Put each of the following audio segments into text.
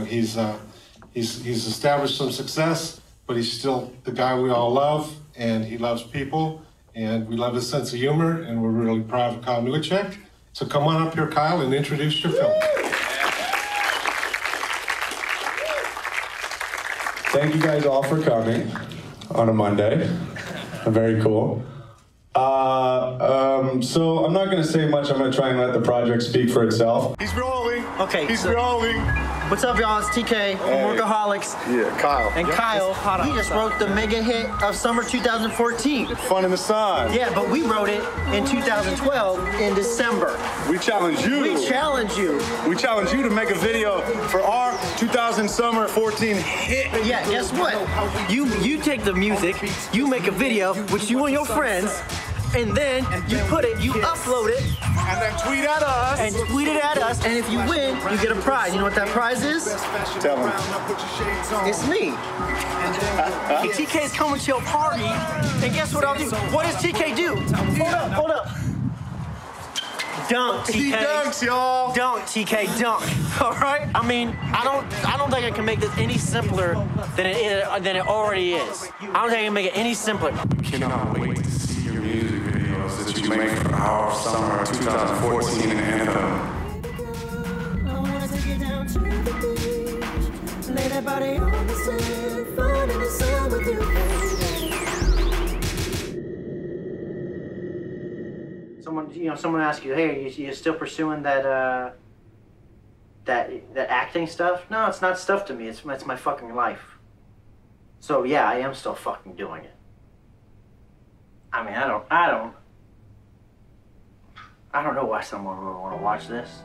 He's, uh, he's, he's established some success, but he's still the guy we all love, and he loves people, and we love his sense of humor, and we're really proud of Kyle Newacheck. So come on up here, Kyle, and introduce your film. Thank you guys all for coming on a Monday. Very cool. Uh, um, so I'm not going to say much. I'm going to try and let the project speak for itself. He's rolling. Okay, He's so- rolling. What's up, y'all? It's TK from Workaholics. Yeah, Kyle. And Kyle, hot he just wrote the mega hit of summer 2014. Fun in the sun. Yeah, but we wrote it in 2012 in December. We challenge you. We challenge you. We challenge you to make a video for our 2000 summer 14 hit. Yeah, guess what? You you take the music, you make a video with you and your friends, and then you put it, you upload it, And then tweet at us. and tweet it at us. And if you win, you get a prize. You know what that prize is? Tell him. It's me. TK is coming to your party, and guess what I'll do? What does TK do? Hold up, hold up. Dunk, TK. He dunks, y'all. Dunk, TK, dunk. All right. I mean, I don't, I don't think I can make this any simpler than it is, than it already is. I don't think I can make it any simpler. Cannot wait to see your music videos that you make for our summer 2014 anthem. I wanna take you down to the beach. Lay that body on the sand, fun in the sun with you. Someone, you know, someone asks you, "Hey, you, you still pursuing that, uh, that, that acting stuff?" No, it's not stuff to me. It's, it's my fucking life. So yeah, I am still fucking doing it. I mean, I don't, I don't, I don't know why someone would want to watch this.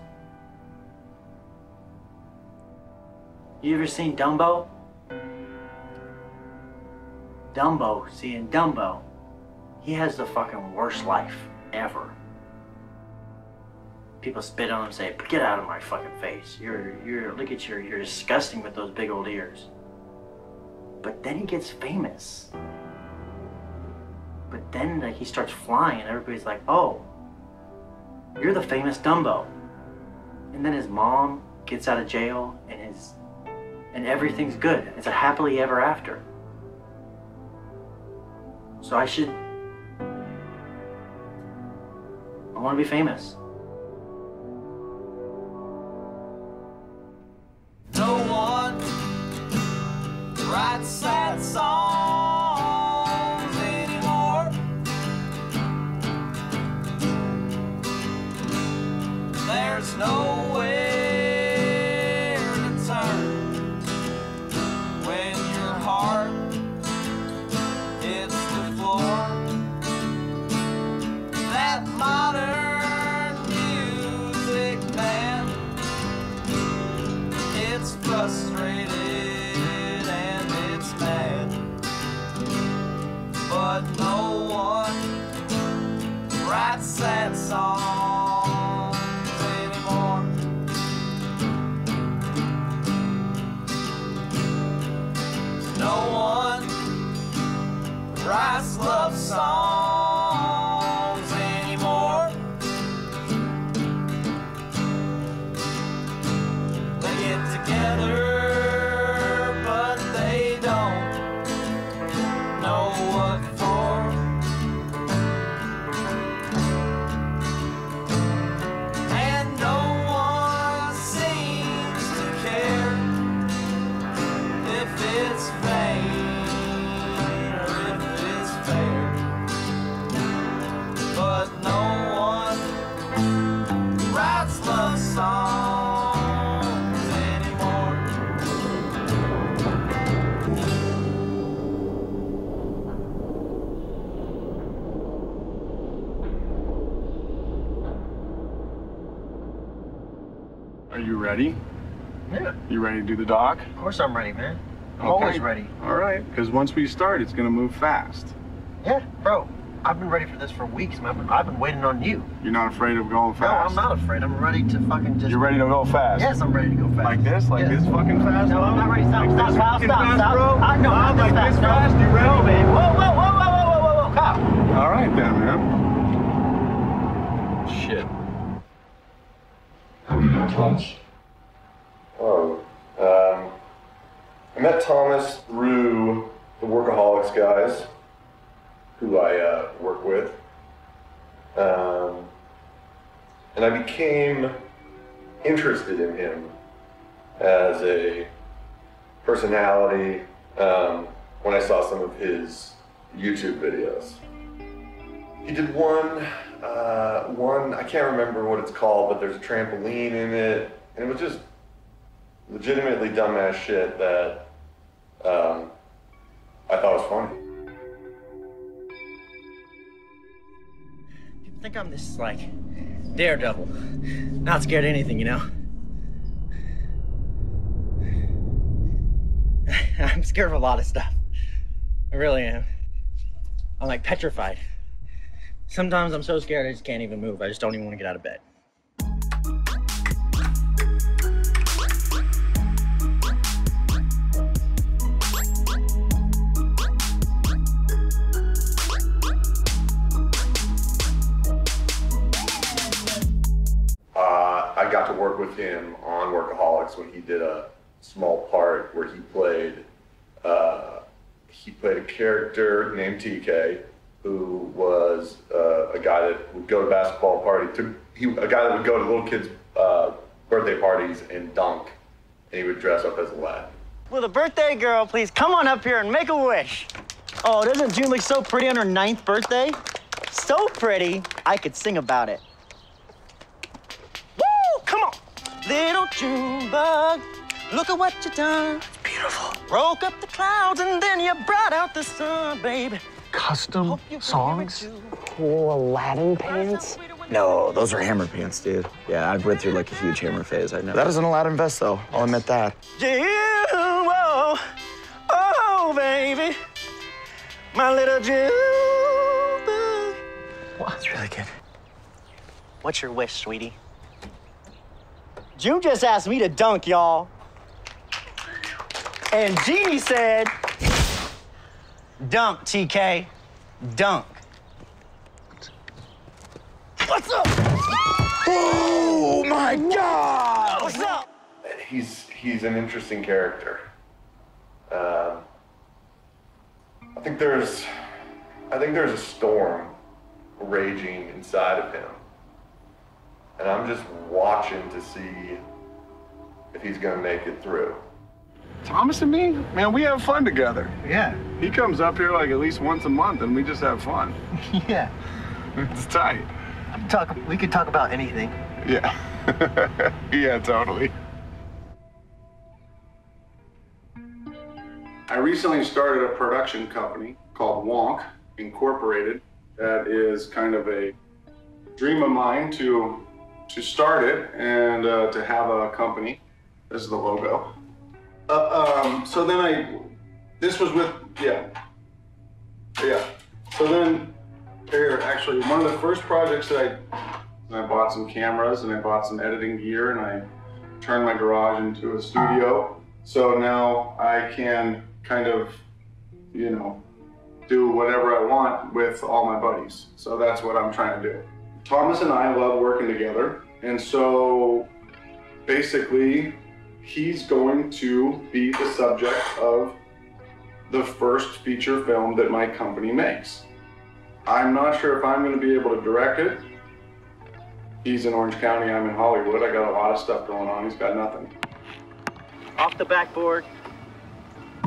You ever seen Dumbo? Dumbo, seeing Dumbo, he has the fucking worst life ever. People spit on him and say, "Get out of my fucking face! You're, you're, look at you, you're disgusting with those big old ears." But then he gets famous. But then like, he starts flying, and everybody's like, "Oh, you're the famous Dumbo." And then his mom gets out of jail, and his, and everything's good. It's a happily ever after. So I should I want to be famous. No one writes sad the doc? of course I'm ready, man. I'm Okay. always ready. All right. Because once we start, it's gonna move fast. Yeah, bro. I've been ready for this for weeks, man. I've been, waiting on you. You're not afraid of going fast? No. I'm not afraid. I'm ready to fucking just. You're ready to go fast. Yes, I'm ready to go fast. Like this? Like Yeah. this fucking fast? No, I'm not ready. Stop, Like stop, this stop, fucking stop, fast, stop. bro? I, no, Huh? not this like fast. this no. fast? You ready? No, man. Whoa, whoa, whoa, whoa, whoa, whoa, whoa, whoa, Kyle. All right then, man. Shit. Oh, uh, I met Thomas through the Workaholics guys, who I uh, work with. Um, and I became interested in him as a personality um, when I saw some of his YouTube videos. He did one, uh, one I can't remember what it's called, but there's a trampoline in it, and it was just legitimately dumbass shit that um, I thought it was funny. People think I'm this like daredevil, not scared of anything, you know. I'm scared of a lot of stuff. I really am. I'm like petrified. Sometimes I'm so scared I just can't even move. I just don't even want to get out of bed. Him on Workaholics when he did a small part where he played uh, he played a character named TK who was uh, a guy that would go to basketball party to he a guy that would go to little kids uh, birthday parties and dunk and he would dress up as a lad. Will the birthday girl please come on up here and make a wish? Oh, doesn't June look so pretty on her ninth birthday? So pretty, I could sing about it. Little June bug, look at what you done. It's beautiful. Broke up the clouds and then you brought out the sun, baby. Custom songs? Cool Aladdin pants? No, those are hammer pants, dude. Yeah, I've went through like a huge hammer phase. I know. That is an Aladdin vest, though. I'll admit that. June, oh, oh, baby, my little June bug. Wow, that's really good. What's your wish, sweetie? June just asked me to dunk, y'all. And Jeannie said, dunk, TK, dunk. What's up? Oh my God! What's up? he's he's an interesting character. Um, I think there's I think there's a storm raging inside of him, and I'm just watching to see if he's gonna make it through. Thomas and me, man, we have fun together. Yeah. He comes up here like at least once a month and we just have fun. Yeah. It's tight. Talk. We could talk about anything. Yeah. yeah, totally. I recently started a production company called Wonk Incorporated. That is kind of a dream of mine to to start it and uh, to have a company. This is the logo. Uh, um, so then I, this was with yeah, yeah. So then here actually one of the first projects that I I bought some cameras and I bought some editing gear and I turned my garage into a studio. So now I can kind of, you know, do whatever I want with all my buddies. So that's what I'm trying to do. Thomas and I love working together. And so basically, he's going to be the subject of the first feature film that my company makes. I'm not sure if I'm going to be able to direct it. He's in Orange County, I'm in Hollywood. I got a lot of stuff going on. He's got nothing. Off the backboard,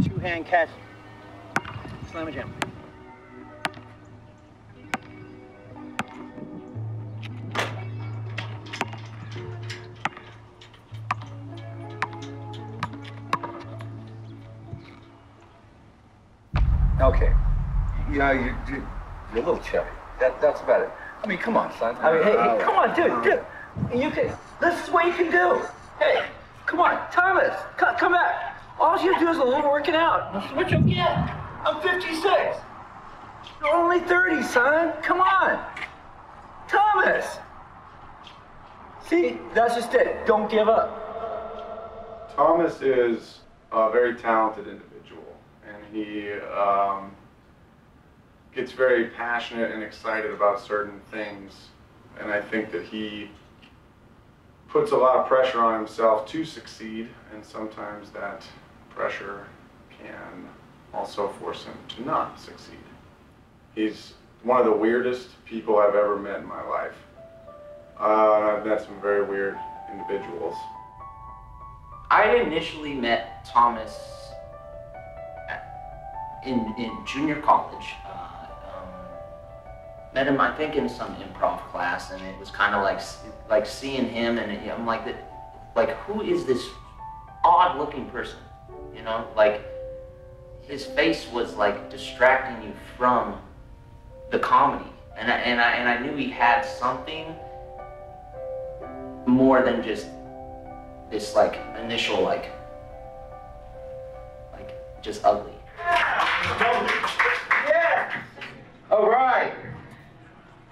two hand catch, slam a jam. Okay. Yeah, you, you, you're a little chubby. That, that's about it. I mean, come on, son. I mean, hey, hey, come on, dude, dude. You can. This is what you can do. Hey, come on, Thomas, come, come back. All you do is a little working out. This is what you'll get. I'm 56. You're only 30, son. Come on, Thomas. See, that's just it. Don't give up. Thomas is a very talented individual, and he um, gets very passionate and excited about certain things. And I think that he puts a lot of pressure on himself to succeed, and sometimes that pressure can also force him to not succeed. He's one of the weirdest people I've ever met in my life. Uh, I've met some very weird individuals. I initially met Thomas in in junior college. Uh, um, met him, I think, in some improv class, and it was kind of like like seeing him, and I'm like, like who is this odd-looking person? You know, like his face was like distracting you from the comedy, and I, and I and I knew he had something more than just this like initial like like just ugly. Yeah. All right.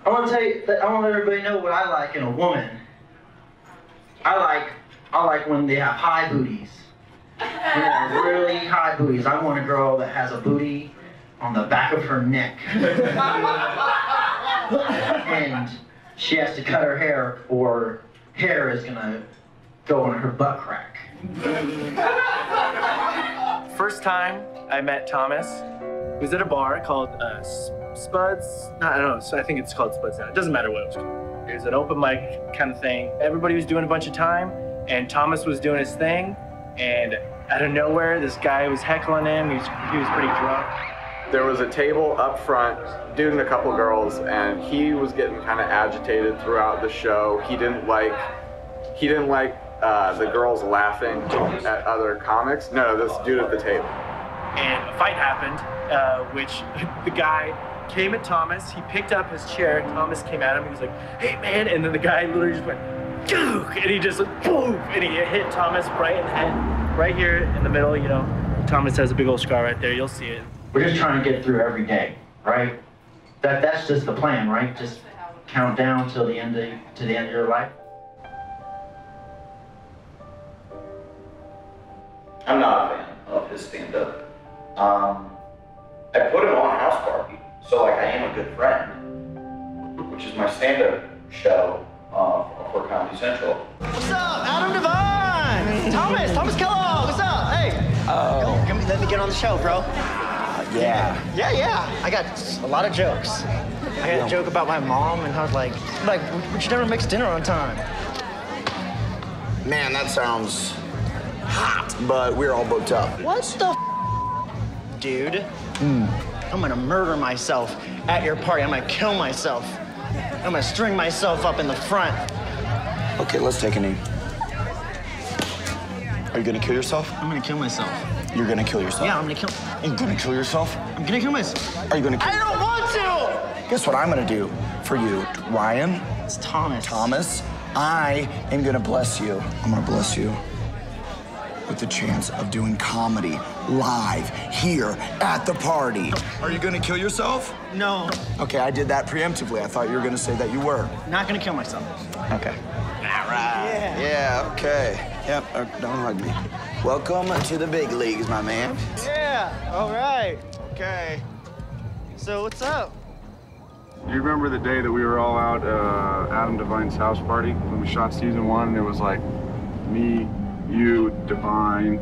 I want to tell you. I want everybody know what I like in a woman. I like. I like when they have high booties. Have really high booties. I want a girl that has a booty on the back of her neck. and she has to cut her hair, or hair is gonna go on her butt crack. First time I met Thomas, he was at a bar called uh, Spuds. I don't know. I think it's called Spuds now. It doesn't matter what it was called. It was an open mic kind of thing. Everybody was doing a bunch of time, and Thomas was doing his thing. And out of nowhere, this guy was heckling him. He was, he was pretty drunk. There was a table up front, dude and a couple girls, and he was getting kind of agitated throughout the show. He didn't like, he didn't like uh, the girls laughing at other comics. No, this dude at the table. And a fight happened, uh, which the guy came at Thomas. He picked up his chair. Thomas came at him. He was like, "Hey, man!" And then the guy literally just went, "Gook!" and he just like, boom, and he hit Thomas right in the head, right here in the middle. You know, Thomas has a big old scar right there. You'll see it. We're just trying to get through every day, right? That that's just the plan, right? Just count down till the end of to the end of your life. I'm not a fan of his stand-up. Um, I put him on House Party, so like I am a good friend, which is my stand-up show uh, for Comedy Central. What's up, Adam Devine? Thomas, Thomas Kellogg, what's up? Hey. Oh. Come, let me get on the show, bro. yeah. Yeah, yeah. I got a lot of jokes. I had a joke about my mom and how like, like, would you never makes dinner on time? Man, that sounds hot, but we're all booked up. What the dude? I'm gonna murder myself at your party. I'm gonna kill myself. I'm gonna string myself up in the front. Okay, let's take a knee. Are you gonna kill yourself? I'm gonna kill myself. You're gonna kill yourself? Yeah, I'm gonna kill. You're gonna kill yourself? I'm gonna kill myself. Are you gonna kill I don't want to. Guess what I'm gonna do for you, Ryan? It's Thomas. Thomas, I am gonna bless you. I'm gonna bless you with the chance of doing comedy live here at the party. Are you gonna kill yourself? No, Okay, I did that preemptively. I thought you were gonna say that you were. not gonna kill myself. Okay. All right. Yeah. Yeah, okay. Yep, uh, don't hug me. Welcome to the big leagues, my man. Yeah. All right. Okay. So what's up? Do you remember the day that we were all out uh, Adam Devine's house party when we shot season one? And it was like me, you, Devine.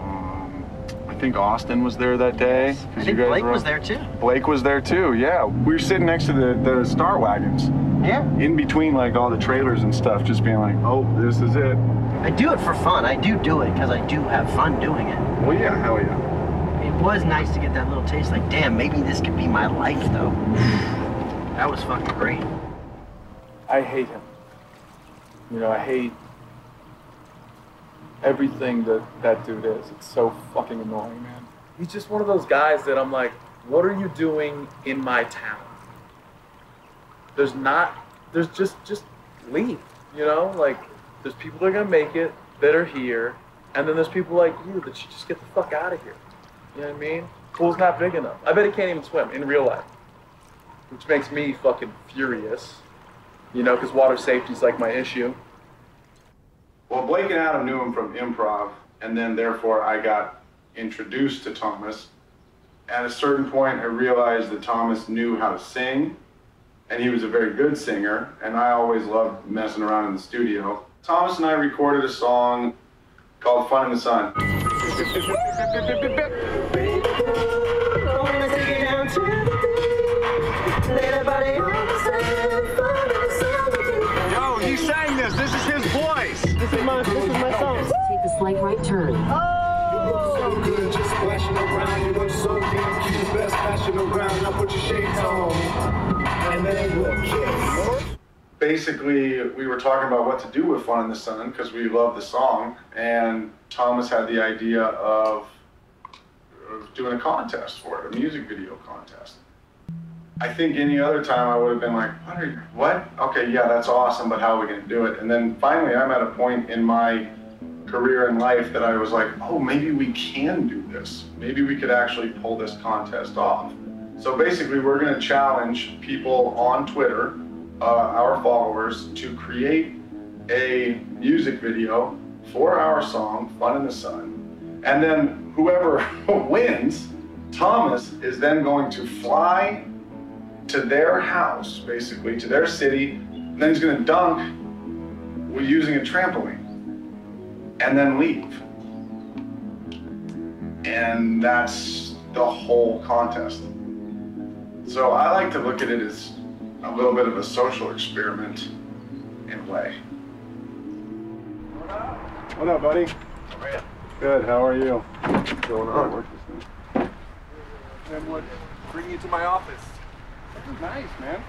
Um, I think Austin was there that day. 'cause I you think guys Blake were- was there too. Blake was there too. Yeah, we were sitting next to the the Star Waggons. Yeah. In between like all the trailers and stuff, just being like, oh, this is it. I do it for fun. I do do it because I do have fun doing it. Well, yeah, hell yeah. It was nice to get that little taste. Like, damn, maybe this could be my life though. That was fucking great. I hate him. You know, I hate everything that that dude is. It's so fucking annoying, man. He's just one of those guys that I'm like, what are you doing in my town? There's not, there's just, just leave, you know? Like, there's people that are gonna make it that are here, and then there's people like you that should just get the fuck out of here. You know what I mean? Pool's not big enough. I bet he can't even swim in real life, which makes me fucking furious. You know, because water safety's like my issue. Well, Blake and Adam knew him from improv, and then therefore I got introduced to Thomas. At a certain point, I realized that Thomas knew how to sing, and he was a very good singer, and I always loved messing around in the studio. Thomas and I recorded a song called Fun in the Sun. Yo, he sang this. This is his. This is my, this is my song. Take a slight right turn. Oh! So good, just splashing around. You look so damn cute, best fashion around. Now put your shades on, and then we'll kiss. basically we were talking about what to do with Fun in the Sun because we love the song, and Thomas had the idea of, of doing a contest for it, a music video contest. I think any other time I would have been like, what? You, what? Okay, yeah, that's awesome, but how are we going to do it? And then finally, I'm at a point in my career and life that I was like, oh, maybe we can do this. Maybe we could actually pull this contest off. So basically, we're going to challenge people on Twitter, uh, our followers, to create a music video for our song, Fun in the Sun. And then whoever wins, Thomas is then going to fly to their house, basically, to their city. And then he's going to dunk with using a trampoline and then leave. And that's the whole contest. So I like to look at it as a little bit of a social experiment in a way. What up, What up buddy? Good. How are you? What's going on? And what? Bring you to my office. This is nice, man.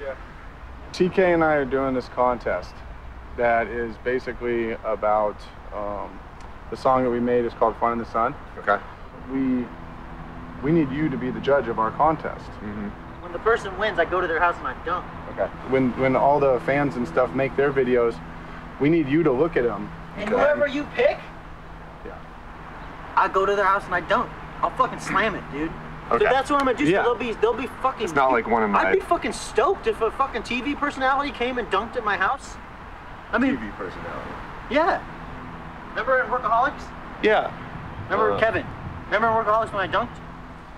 Yeah. TK and I are doing this contest that is basically about um, the song that we made is called "Fun in the Sun." Okay. We we need you to be the judge of our contest. When the person wins, I go to their house and I dunk. Okay. When when all the fans and stuff make their videos, we need you to look at them. And whoever you pick, yeah. I go to their house and I dunk. I'll fucking slam it, dude. Okay. So that's what I'm gonna do. Yeah. So they'll be they'll be fucking. It's not like one of my- I'd be fucking stoked if a fucking TV personality came and dunked at my house. I mean, TV personality. yeah. Remember in Workaholics? Yeah. Remember Uh. Kevin? Remember in Workaholics when I dunked?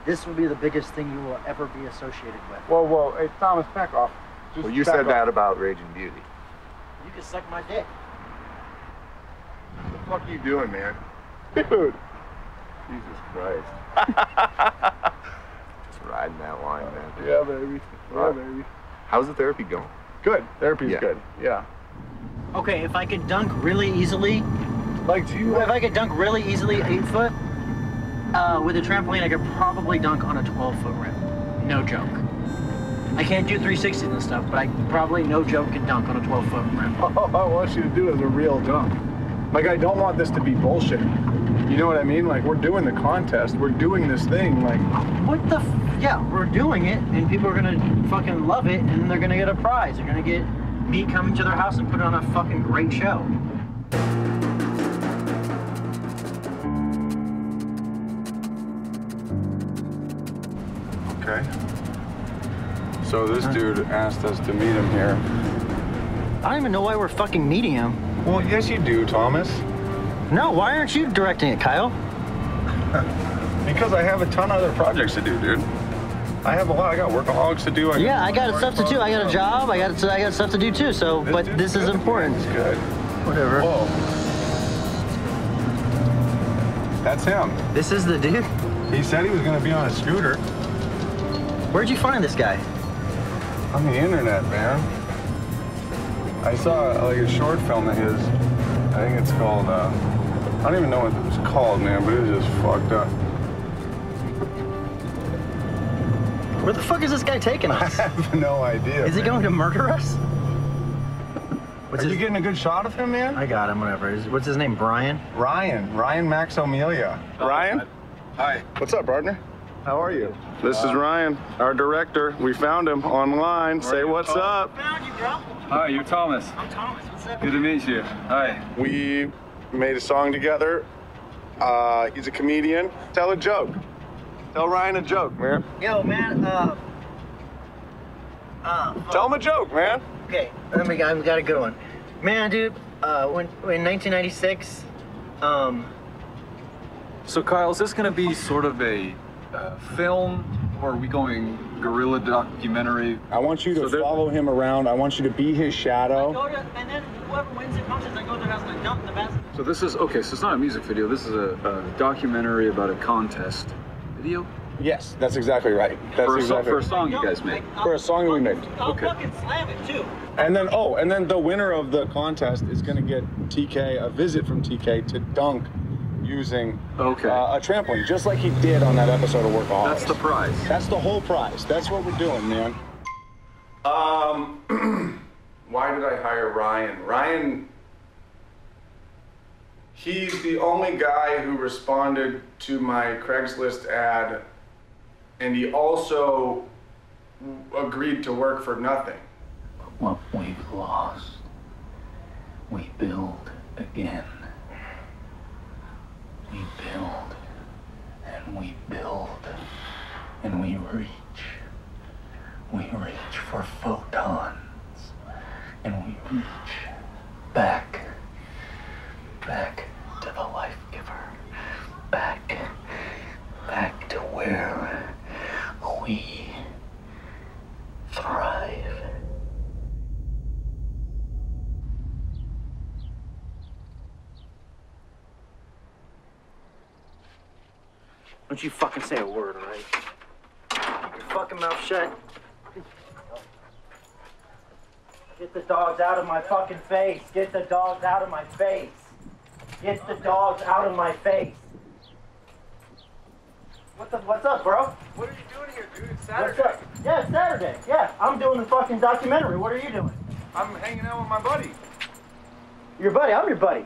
This will be the biggest thing you will ever be associated with. Whoa, whoa, hey Thomas, back off. Just Well, you said off. that about Raging Beauty. You can suck my dick. What the fuck are you doing, man? Dude. Jesus Christ. Just riding that line, man. Yeah, baby. Yeah, Right. baby. How's the therapy going? Good. Therapy's Yeah. good. Yeah. Okay, if I could dunk really easily, like do you? If I could dunk really easily, eight foot, uh, with a trampoline, I could probably dunk on a 12 foot rim. No joke. I can't do 360s and stuff, but I probably no joke can dunk on a 12 foot rim. All I want you to do is a real dunk. Like I don't want this to be bullshit. You know what I mean? Like we're doing the contest. We're doing this thing. Like What the? F- yeah, we're doing it, and people are gonna fucking love it, and they're gonna get a prize. They're gonna get me coming to their house and putting on a fucking great show. Okay. So this dude asked us to meet him here. I don't even know why we're fucking meeting him. Well, yes, you do, Thomas. No, why aren't you directing it, Kyle? Because I have a ton of other projects to do, dude. I have a lot. I got workaholics to do. I Yeah, I got stuff to do. I got a job. I got I got stuff to do too. So, but this is important. It's good. Whatever. Whoa. That's him. This is the dude. He said he was going to be on a scooter. Where'd you find this guy? On the internet, man. I saw like a short film of his. I think it's called. Uh, I don't even know what it was called, man, but it was just fucked up. Where the fuck is this guy taking us? I have no idea. Is he going to murder us? Are you getting a good shot of him, man? I got him. Whatever. What's his name? Brian. Ryan. Ryan Max O'Melia. Ryan? Hi. What's up, partner? How are you? This is Ryan, our director. We found him online. Say what's up. Hi, you're Thomas. I'm Thomas. What's up? Good to meet you. Hi. We made a song together. Uh, he's a comedian. Tell a joke. Tell Ryan a joke, man. Yo, man. Uh. Uh. Tell him a joke, man. Okay. Let me. I got a good one. Man, dude. Uh, when in 1996, um, So, Kyle, is this going to be sort of a uh, film Or are we going guerrilla documentary? I want you to So follow him around. I want you to be his shadow. Go to, and then whoever wins the contest, I go to their house and I dump the basket. So this is okay. So it's not a music video. This is a, a documentary about a contest. Video Yes, that's exactly right. That's for a, so- exactly for a song you guys made. For a song that we made. I'll Okay. fucking slam it too. And then, oh, and then the winner of the contest is going to get TK a visit from TK to dunk using okay. uh, a trampoline, just like he did on that episode of Workaholics. That's the prize. That's the whole prize. That's what we're doing, man. Um, why did I hire Ryan? Ryan, he's the only guy who responded to my Craigslist ad, and he also agreed to work for nothing. What we've lost, we build again. Build and we build and we reach. We reach for photons and we reach back, back to the life giver, back, back to where we thrive. Don't you fucking say a word, alright? Keep your fucking mouth shut. Get the dogs out of my fucking face. Get the dogs out of my face. Get the dogs out of my face. What the, what's up, bro? What are you doing here, dude? It's What's up? Yeah, it's Saturday. Yeah, I'm doing the fucking documentary. What are you doing? I'm hanging out with my buddy. Your buddy. I'm your buddy.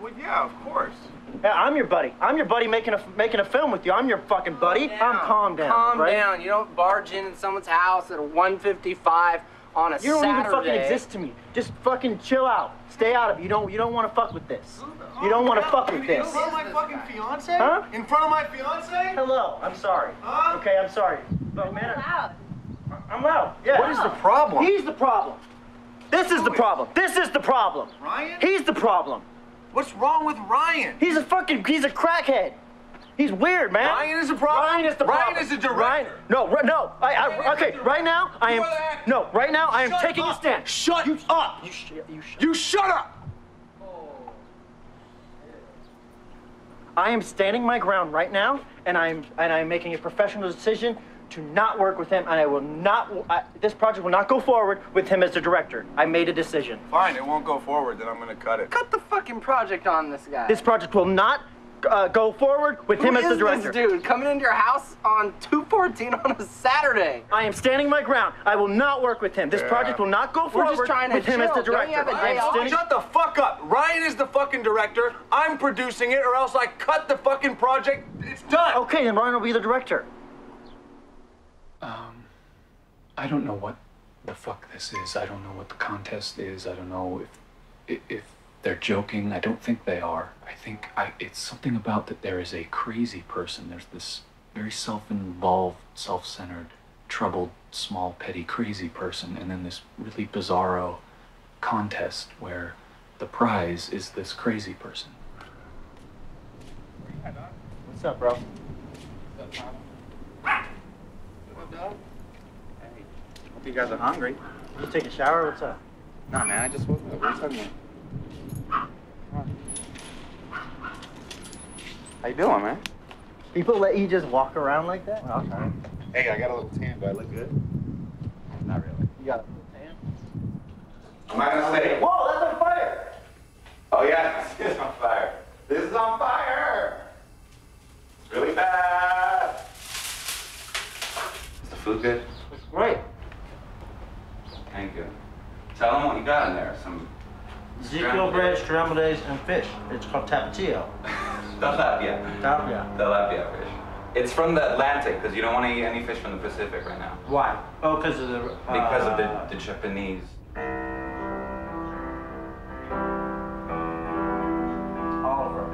Well, yeah, of course. Yeah, I'm your buddy. I'm your buddy making a making a film with you. I'm your fucking buddy. I'm calm down. Calm right? down. You don't barge in someone's house at 1:55 on a You don't Saturday. even fucking exist to me. Just fucking chill out. Stay out of it. You don't you don't want to fuck with this. You don't want to fuck with this. In front of my fucking fiance? Huh? In front of my fiance? Hello. I'm sorry. Huh? Okay, I'm sorry. But man, I'm loud. I'm loud. Yeah. What is the problem? He's the problem. This is the problem. This is the problem. Ryan? He's the problem. What's wrong with Ryan? He's a fucking he's a crackhead. He's weird, man. Ryan is a problem? Ryan is the Ryan problem. is a director. Ryan, no, no. I, I, okay, right now I am. No, right now I am Shut taking up. a stand. Shut you up. You, sh- you, sh- You shut up! I am standing my ground right now, and I'm and I'm making a professional decision to not work with him, and I will not. I, this project will not go forward with him as the director. I made a decision. Fine, it won't go forward, then I'm gonna cut it. Cut the fucking project on this guy. This project will not uh, go forward with him as the is director. This dude coming into your house on 214 on a Saturday. I am standing my ground. I will not work with him. This Yeah. project will not go We're forward just trying to with him as the chill. Don't you director. have a I am day off? standing- Shut the fuck up! Ryan is the fucking director. I'm producing it, or else I cut the fucking project. It's done. Okay, then Ryan will be the director. I don't know what the fuck this is. I don't know what the contest is. I don't know if if they're joking. I don't think they are. I think I, it's something about that there is a crazy person. There's this very self-involved, self-centered, troubled, small, petty, crazy person, and then this really bizarro contest where the prize is this crazy person. What's up, bro? Hope you guys are hungry. You take a shower? What's up? Nah, man, I just woke up. What are you talking about? How you doing, man? People let you just walk around like that? Oh, okay. Hey, I got a little tan. Do I look good? Not really. You got a little tan? I'm not gonna say. Whoa, that's on fire! Oh yeah, this is on fire. This is on fire. It's really bad. Is the food good? It's great. Thank you. Tell them what you got in there. Some Ezekiel bread, scrambled eggs, and fish. It's called tapatio. Tilapia. Tilapia. Tilapia fish. It's from the Atlantic because you don't want to eat any fish from the Pacific right now. Why? Oh, because of the. Uh, Because of the, the Japanese. Oliver.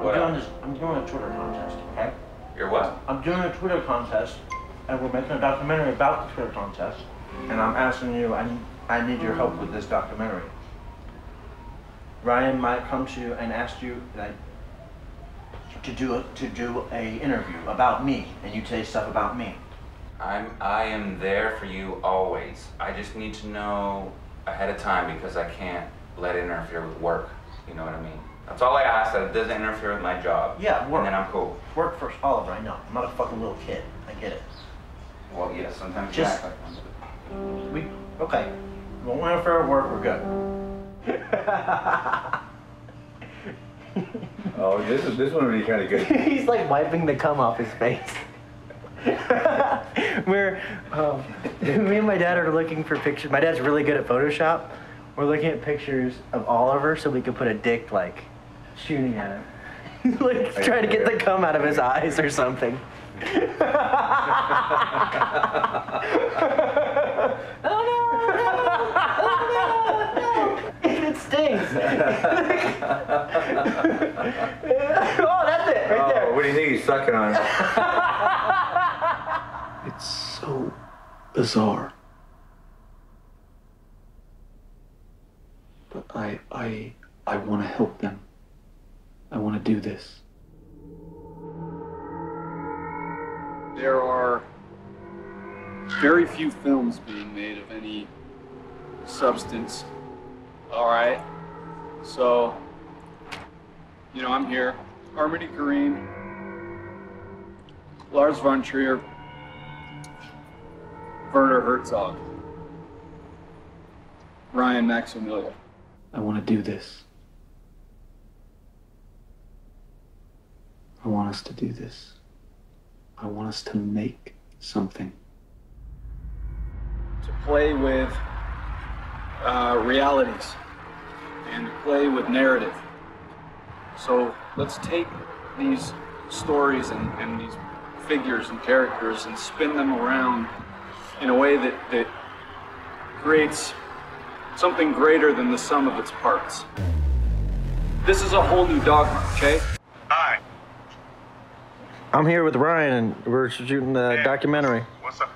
I'm doing this. I'm doing a Twitter contest. Okay. You're what? I'm doing a Twitter contest, and we're making a documentary about the Twitter contest. And I'm asking you, I, I need your help with this documentary. Ryan might come to you and ask you, like, to do a, to do a interview about me, and you say stuff about me. I'm I am there for you always. I just need to know ahead of time because I can't let it interfere with work. You know what I mean? That's all I ask. That it doesn't interfere with my job. Yeah, work. And then I'm cool. Work first, Oliver. I know. I'm not a fucking little kid. I get it. Well, yeah. Sometimes you act like one. We okay. Won't interfere fair work. We're good. Oh, this is this one would be kind of good. He's like wiping the cum off his face. We're, um, me and my dad are looking for pictures. My dad's really good at Photoshop. We're looking at pictures of Oliver so we could put a dick like shooting at him. like trying to get the cum out of his eyes or something. Oh, it stings. oh, that's it, right there. Oh, what do you think he's sucking on? It's so bizarre. But I I I want to help them. I want to do this. Very few films being made of any substance. All right. So, you know, I'm here. Harmony Korine, Lars von Trier, Werner Herzog, Ryan Max O'Melia. I want to do this. I want us to do this. I want us to make something. To play with uh, realities and to play with narrative. So let's take these stories and, and these figures and characters and spin them around in a way that, that creates something greater than the sum of its parts. This is a whole new dogma, okay? Hi. I'm here with Ryan and we're shooting a documentary. What's up?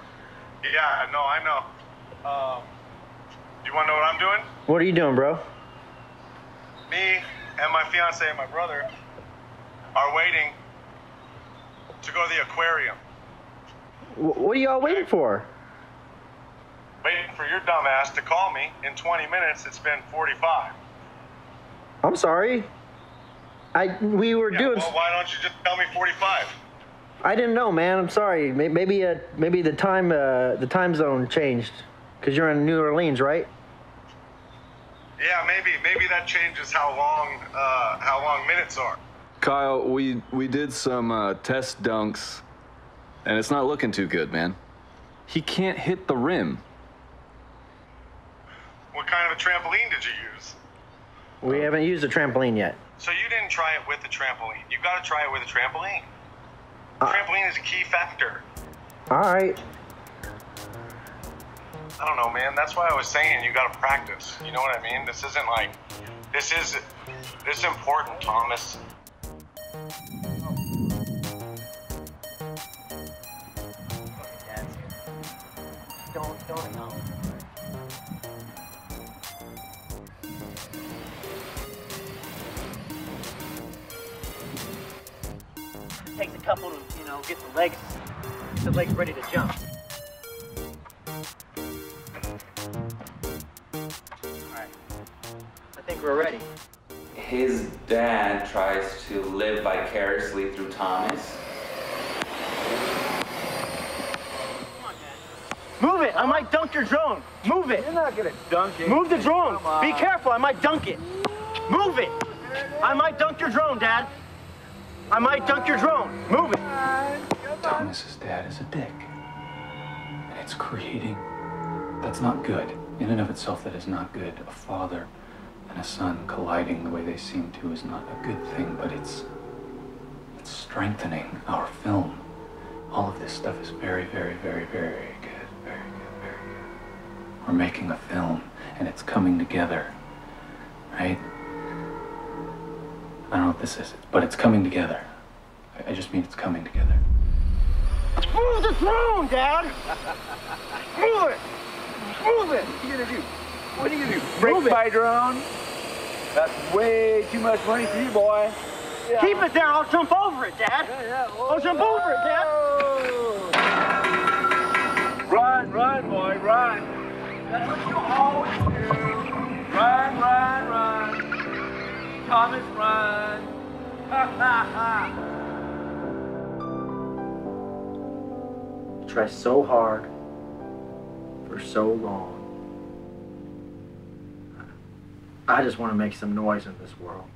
Yeah, no, I know. Um, you want to know what I'm doing? What are you doing, bro? Me and my fiance and my brother are waiting to go to the aquarium. Wh- What are y'all waiting for? Waiting for your dumbass to call me in 20 minutes. It's been 45. I'm sorry. I we were doing. Well, why don't you just tell me 45? I didn't know, man. I'm sorry. Maybe uh, maybe the time uh, the time zone changed because you're in New Orleans, right? Yeah, maybe maybe that changes how long uh, how long minutes are. Kyle, we we did some uh, test dunks, and it's not looking too good, man. He can't hit the rim. What kind of a trampoline did you use? We haven't used a trampoline yet. So you didn't try it with the trampoline. You got to try it with a trampoline. trampoline is a key factor. All right. I don't know, man. That's why I was saying you got to practice. You know what I mean? This isn't like this is this is important, Thomas. Don't don't know. Takes a couple to you know get the legs the legs ready to jump. Vicariously through Thomas. Move it! I might dunk your drone. Move it. You're not gonna dunk it. Move the drone. Be careful. I might dunk it. Move it. I might dunk your drone, Dad. I might dunk your drone. Move it. Thomas's dad is a dick. And it's creating. That's not good. In and of itself, that is not good. A father and a son colliding the way they seem to is not a good thing, but it's. It's strengthening our film. All of this stuff is very, very, very, very good. Very good, very good. We're making a film, and it's coming together. Right? I don't know what this is, but it's coming together. I- I just mean it's coming together. Move the drone, Dad. Move it. Move it. What are you gonna do? What are you gonna do? Break my drone? That's way too much money for you, boy. Keep it there. I'll jump over it, Dad. I'll jump over it, Dad. Run, run, boy, run. That's what you always do. Run, run, run. Thomas, run. Ha ha ha. Try so hard for so long. I just want to make some noise in this world.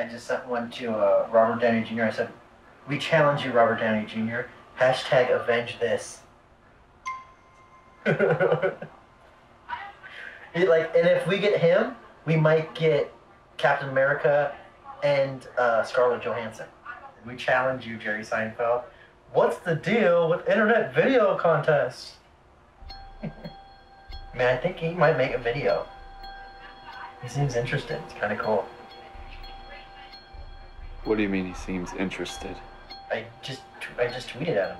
I just sent one to uh, Robert Downey Jr. I said, "We challenge you, Robert Downey Jr. Hashtag avenge this." He, like, and if we get him, we might get Captain America and uh, Scarlett Johansson. We challenge you, Jerry Seinfeld. What's the deal with internet video contests? Man, I think he might make a video. He seems interested. It's kind of cool. What do you mean he seems interested? I just I just tweeted at him.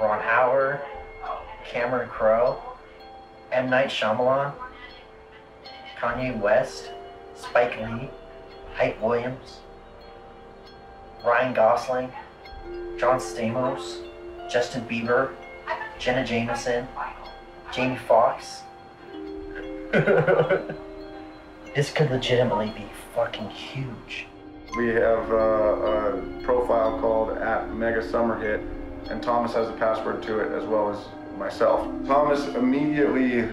Ron Howard, Cameron Crowe, M. Night Shyamalan, Kanye West, Spike Lee, Hype Williams, Ryan Gosling, John Stamos, Justin Bieber, Jenna Jameson, Jamie Foxx. this could legitimately be fucking huge. We have uh, a profile called at Mega Summer Hit, and Thomas has a password to it as well as myself. Thomas immediately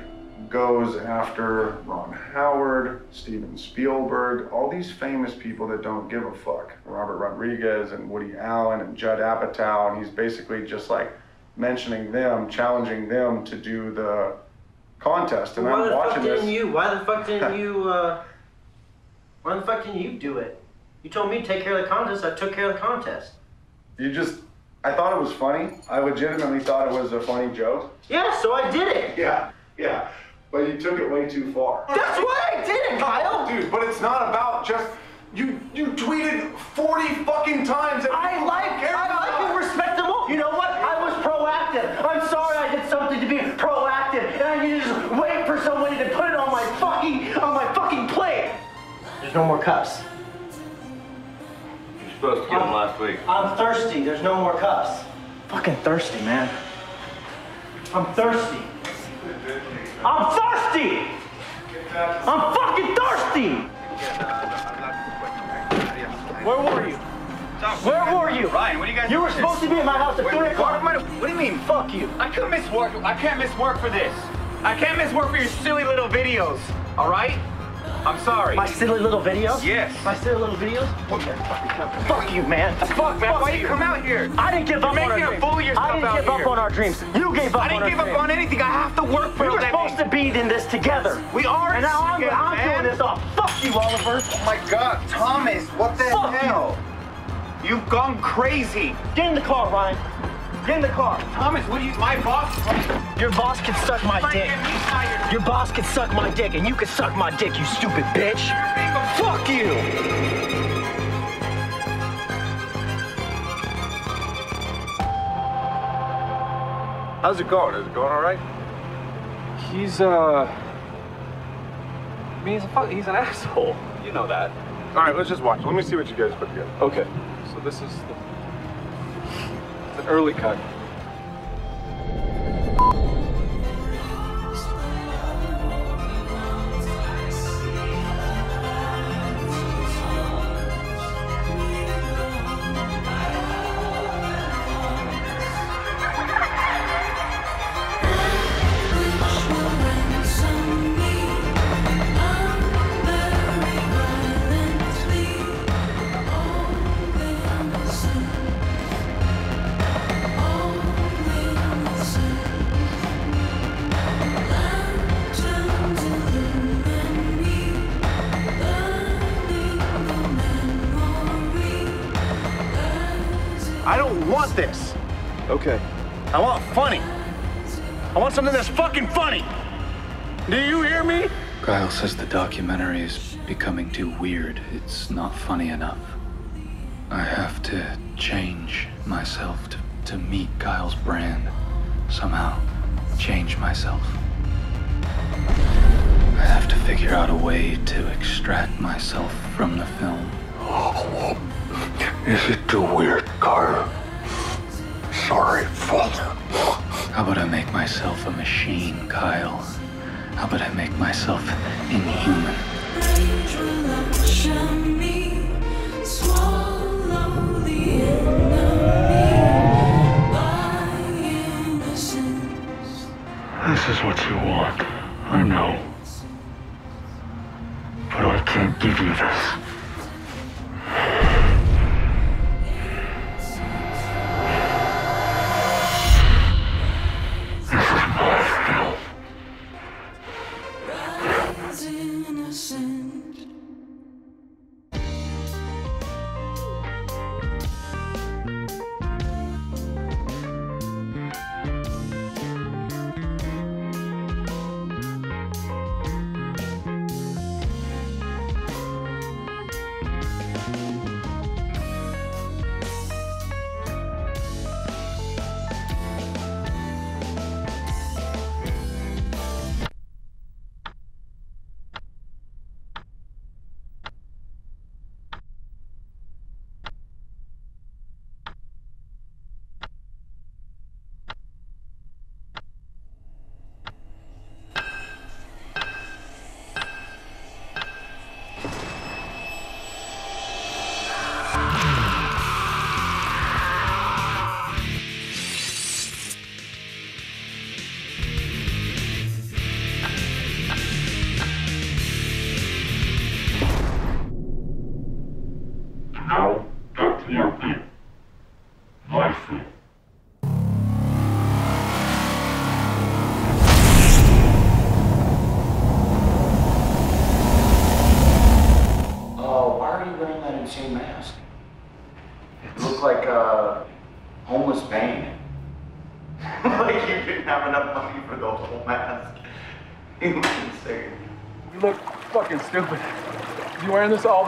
goes after Ron Howard, Steven Spielberg, all these famous people that don't give a fuck. Robert Rodriguez and Woody Allen and Judd Apatow, and he's basically just like mentioning them, challenging them to do the contest. And why I'm the fuck didn't this. you? Why the fuck didn't you? Uh, why the fuck didn't you do it? You told me to take care of the contest. I took care of the contest. You just, I thought it was funny. I legitimately thought it was a funny joke. Yeah, so I did it. Yeah, yeah. But you took it way too far. That's why I did it, Kyle. Dude, but it's not about just you. You tweeted forty fucking times. and I like, don't care I like and respect them all. You know what? I was proactive. I'm sorry I did something to be proactive, and I need to just wait for somebody to put it on my fucking, on my fucking plate. There's no more cups. You're supposed to get them last week. I'm thirsty. There's no more cups. Fucking thirsty, man. I'm thirsty. I'm thirsty. I'm fucking thirsty. Where were you? Where were you? Ryan, what are you guys You were supposed this? to be at my house at Wait, 3 wait, o'clock. what- what- What do you mean? Fuck you. I couldn't miss work. I can't miss work for this. I can't miss work for your silly little videos. All right? I'm sorry. My silly little videos? Yes. My silly little videos? Fuck you, man. Fuck, man. Why you come out here? I didn't give You're up on our making a dreams. fool of yourself I didn't give up on our dreams. You gave up on I didn't give our up on anything. I have to work for We were supposed to be in this together. We are And now I'm, together, I'm man. doing this off. Fuck you, Oliver. Oh my God, Thomas! What the Fuck hell? You've gone crazy. Get in the car, Ryan. Get in the car. Thomas, what do you? My boss. Your boss can suck my dick. Your boss can suck my dick, and you can suck my dick, you stupid bitch. Fuck you. How's it going? Is it going all right? He's uh. I mean, he's a fuck, he's an asshole. You know that. All right, let's just watch. Let me see what you guys put together. Okay. So this is the. It's an early cut. Documentary is becoming too weird. It's not funny enough. I have to change myself to, to meet Kyle's brand. Somehow, change myself. I have to figure out a way to extract myself from the film Is it too weird, Kyle? Sorry, Father. How about I make myself a machine, Kyle? How about I make myself inhuman?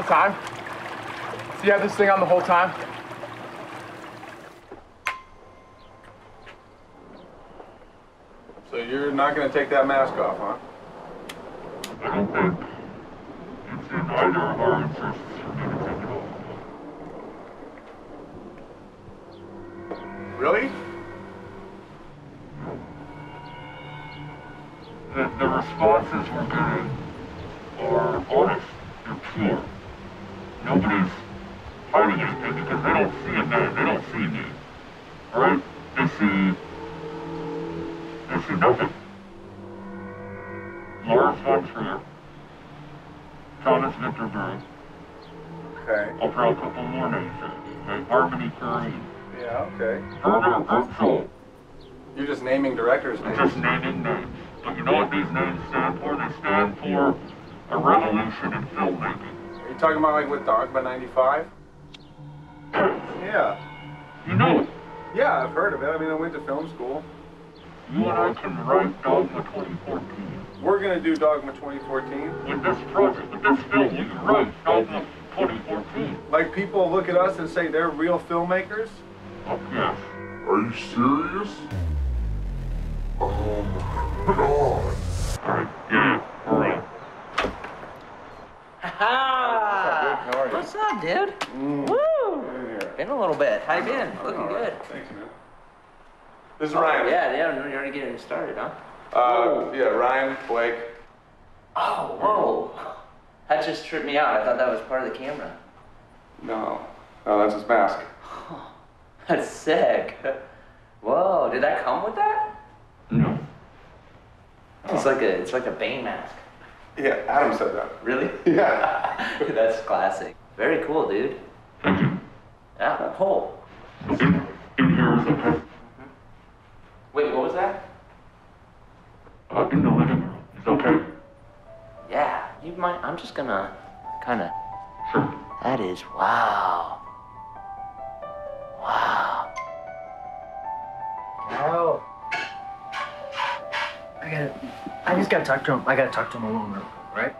Time? So you have this thing on the whole time? So you're not gonna take that mask off, huh? I don't think it's in either of our interests for me to take it off. Really? The, the responses we're getting are honest. They're pure. Nobody's hiding anything because they don't see a man. They don't see me. Right? They see... They see nothing. Lars von Trier, Thomas Vinterberg, Okay. I'll throw a couple more names in. Okay? Harmony Korine, Yeah, okay. Werner Herzog. You're just naming directors' I'm names. just naming names. But you know what these names stand for? They stand for a revolution in filmmaking. Are you talking about like with Dogma 95? Yeah. You know it. Yeah, I've heard of it. I mean, I went to film school. You and I can write Dogma 2014. We're gonna do Dogma 2014. With this project, with this film, you can write Dogma 2014. Like people look at us and say they're real filmmakers. Oh, yes. Are you serious? Oh my god. Alright, yeah, alright. Ha! How are you? What's up, dude? Woo! Been a little bit. How you been? Looking good. Thanks, man. This is Ryan. Yeah, yeah, you're already getting started, huh? Uh, yeah, Ryan, Blake. Oh, whoa. That just tripped me out. I thought that was part of the camera. No. No, that's his mask. That's sick. Whoa, did that come with that? No. It's like a it's like a Bane mask. Yeah, Adam said that. Really? Yeah. That's classic. Very cool, dude. Thank you. Yeah, cool. In, in here is okay. Wait, what was that? Uh, in the living room. It's okay. Yeah, you might. I'm just gonna kind of. Sure. That is wow. Wow. Oh. I gotta. I just gotta talk to him. I gotta talk to him alone, real quick, right?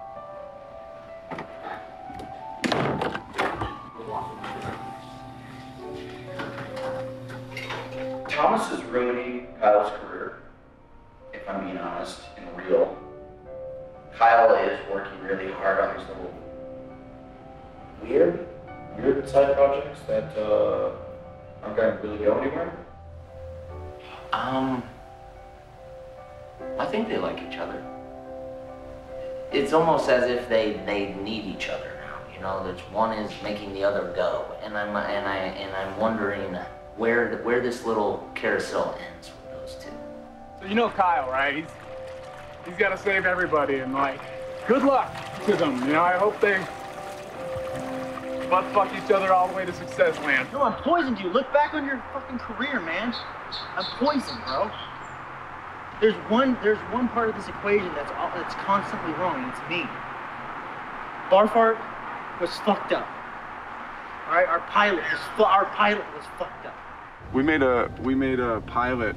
Thomas is ruining Kyle's career, if I'm being honest and real. Kyle is working really hard on his little weird weird side projects that uh, aren't going to really go anywhere? Um, I think they like each other. It's almost as if they they need each other now. You know, that one is making the other go, and I'm and I and I'm wondering where where this little carousel ends with those two. So you know Kyle, right? He's he's got to save everybody, and like, good luck to them. You know, I hope they butt fuck each other all the way to success land. No, I'm poisoned you. Look back on your fucking career, man. I'm poisoned, bro. There's one there's one part of this equation that's all, that's constantly wrong, it's me. Barfart was fucked up. All right, our pilot was fu- our pilot was fucked up. We made a we made a pilot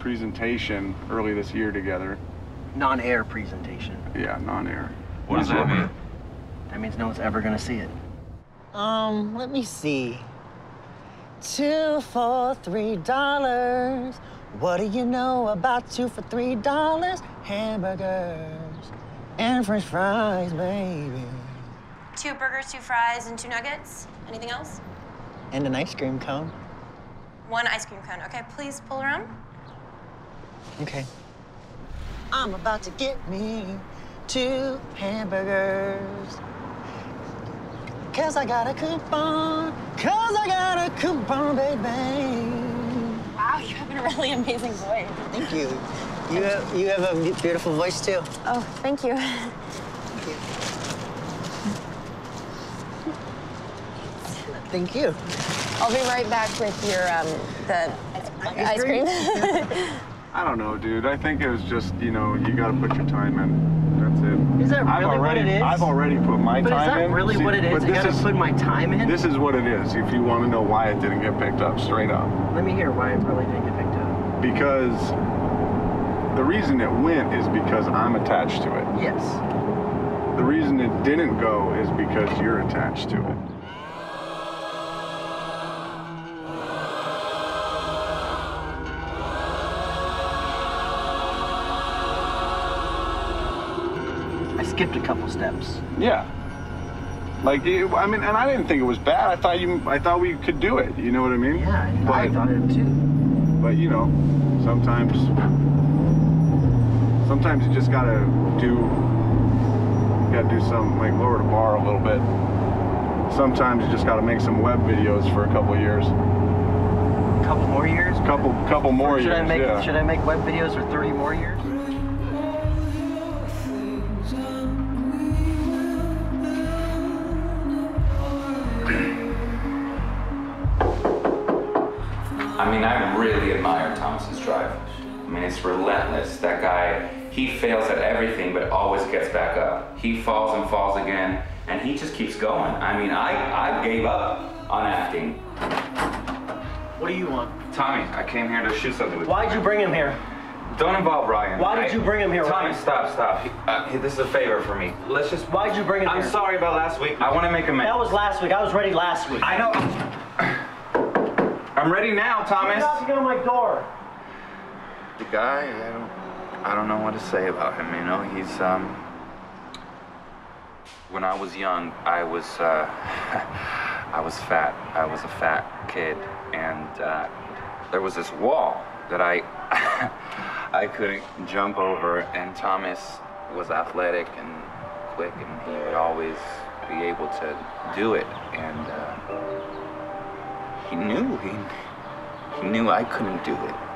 presentation early this year together. Non-air presentation. Yeah, non-air. What does that mean? That means no one's ever gonna see it. Um, let me see. Two for three dollars. What do you know about two for three dollars? Hamburgers and french fries, baby. Two burgers, two fries, and two nuggets. Anything else? And an ice cream cone. One ice cream cone. Okay, please pull around. Okay. I'm about to get me two hamburgers. Cause I got a coupon. Cause I got a coupon, baby. Wow, you have a really amazing voice. Thank you. You have, you have a beautiful voice too. Oh, thank you. thank you. Thank you. I'll be right back with your um the ice cream. I don't know, dude. I think it was just you know you got to put your time in. That's it. Is that I've really what already, it is? I've already put my time in. But is that in. really what it is? but I this gotta is put my time in? This is what it is. If you want to know why it didn't get picked up, straight up. Let me hear why it probably didn't get picked up. Because the reason it went is because I'm attached to it. Yes. The reason it didn't go is because you're attached to it. Skipped a couple steps. Yeah. Like it, I mean, and I didn't think it was bad. I thought you, I thought we could do it. You know what I mean? Yeah, but, I thought it too. But you know, sometimes, sometimes you just gotta do, gotta do something like lower the bar a little bit. Sometimes you just gotta make some web videos for a couple years. A couple more years? Couple, couple more should years. I make yeah. should I make web videos for 30 more years? Relentless. That guy, he fails at everything, but always gets back up. He falls and falls again, and he just keeps going. I mean, I, I gave up on acting. What do you want? Tommy, I came here to shoot something with you. Why'd you bring him here? Don't involve Ryan. Why did I- you bring him here, Tommy, Ryan? stop, stop. Uh, this is a favor for me. Let's just. Why'd you bring him here? I'm sorry about last week. I want to make amends. That was last week. I was ready last week. I know. I'm ready now, Thomas. You're knocking on my door. The guy, I don't, I don't know what to say about him. You know, he's um. When I was young, I was, uh, I was fat. I was a fat kid, and uh, there was this wall that I, I couldn't jump over. And Thomas was athletic and quick, and he would always be able to do it. And uh, he knew he, he knew I couldn't do it.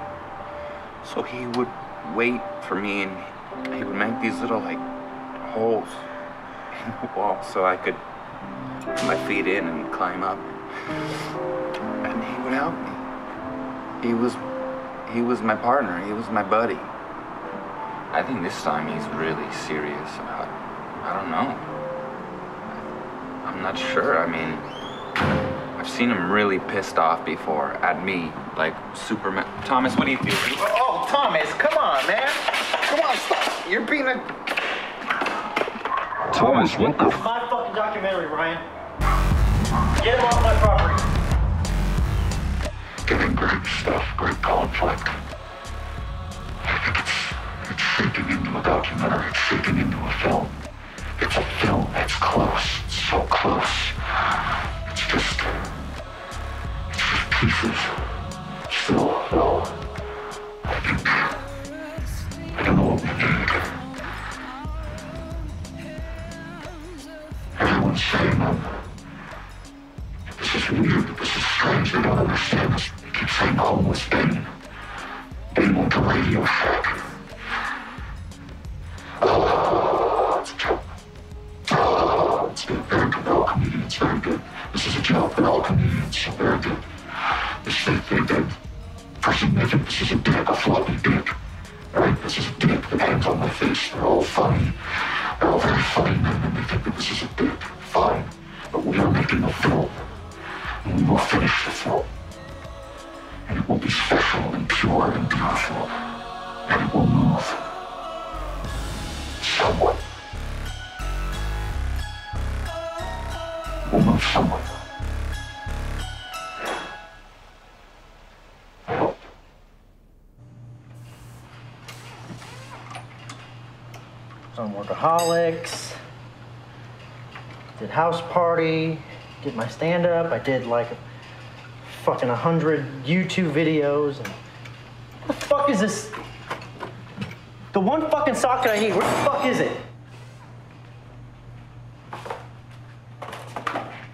So he would wait for me and he would make these little like holes in the wall so I could put my feet in and climb up. And he would help me. He was he was my partner, he was my buddy. I think this time he's really serious about I don't know. I'm not sure. I mean I've seen him really pissed off before at me, like Superman. Thomas, what are you doing? Oh, oh, Thomas, come on, man. Come on, stop. You're being a. Thomas, what the? It's my fucking documentary, Ryan. Get him off my property. Getting great stuff, great conflict. I think it's, it's sinking into a documentary, it's sinking into a film. It's a film It's close, It's so close. It's just. Pieces. Still, though. I think. I don't know what we did. Everyone's saying them. This is weird. This is strange. They don't understand this. They keep saying was Bane. Bane went to Radio Shack. Oh, it's a. Oh. Very good. They're all comedians. Very good. This is a joke. They're all comedians. Very good. Fake, fake. Person they think this is a dick, a floppy dick. Right? This is a dick. The hands on my face. They're all funny. They're all very funny and they think that this is a dick. Fine. But we are making a film. And we will finish the film. And it will be special and pure and beautiful. And it will move. Somewhat. It will move somewhat. On Workaholics. Did House Party. Did my stand up. I did like fucking a hundred YouTube videos. And what the fuck is this? The one fucking socket I need. Where the fuck is it?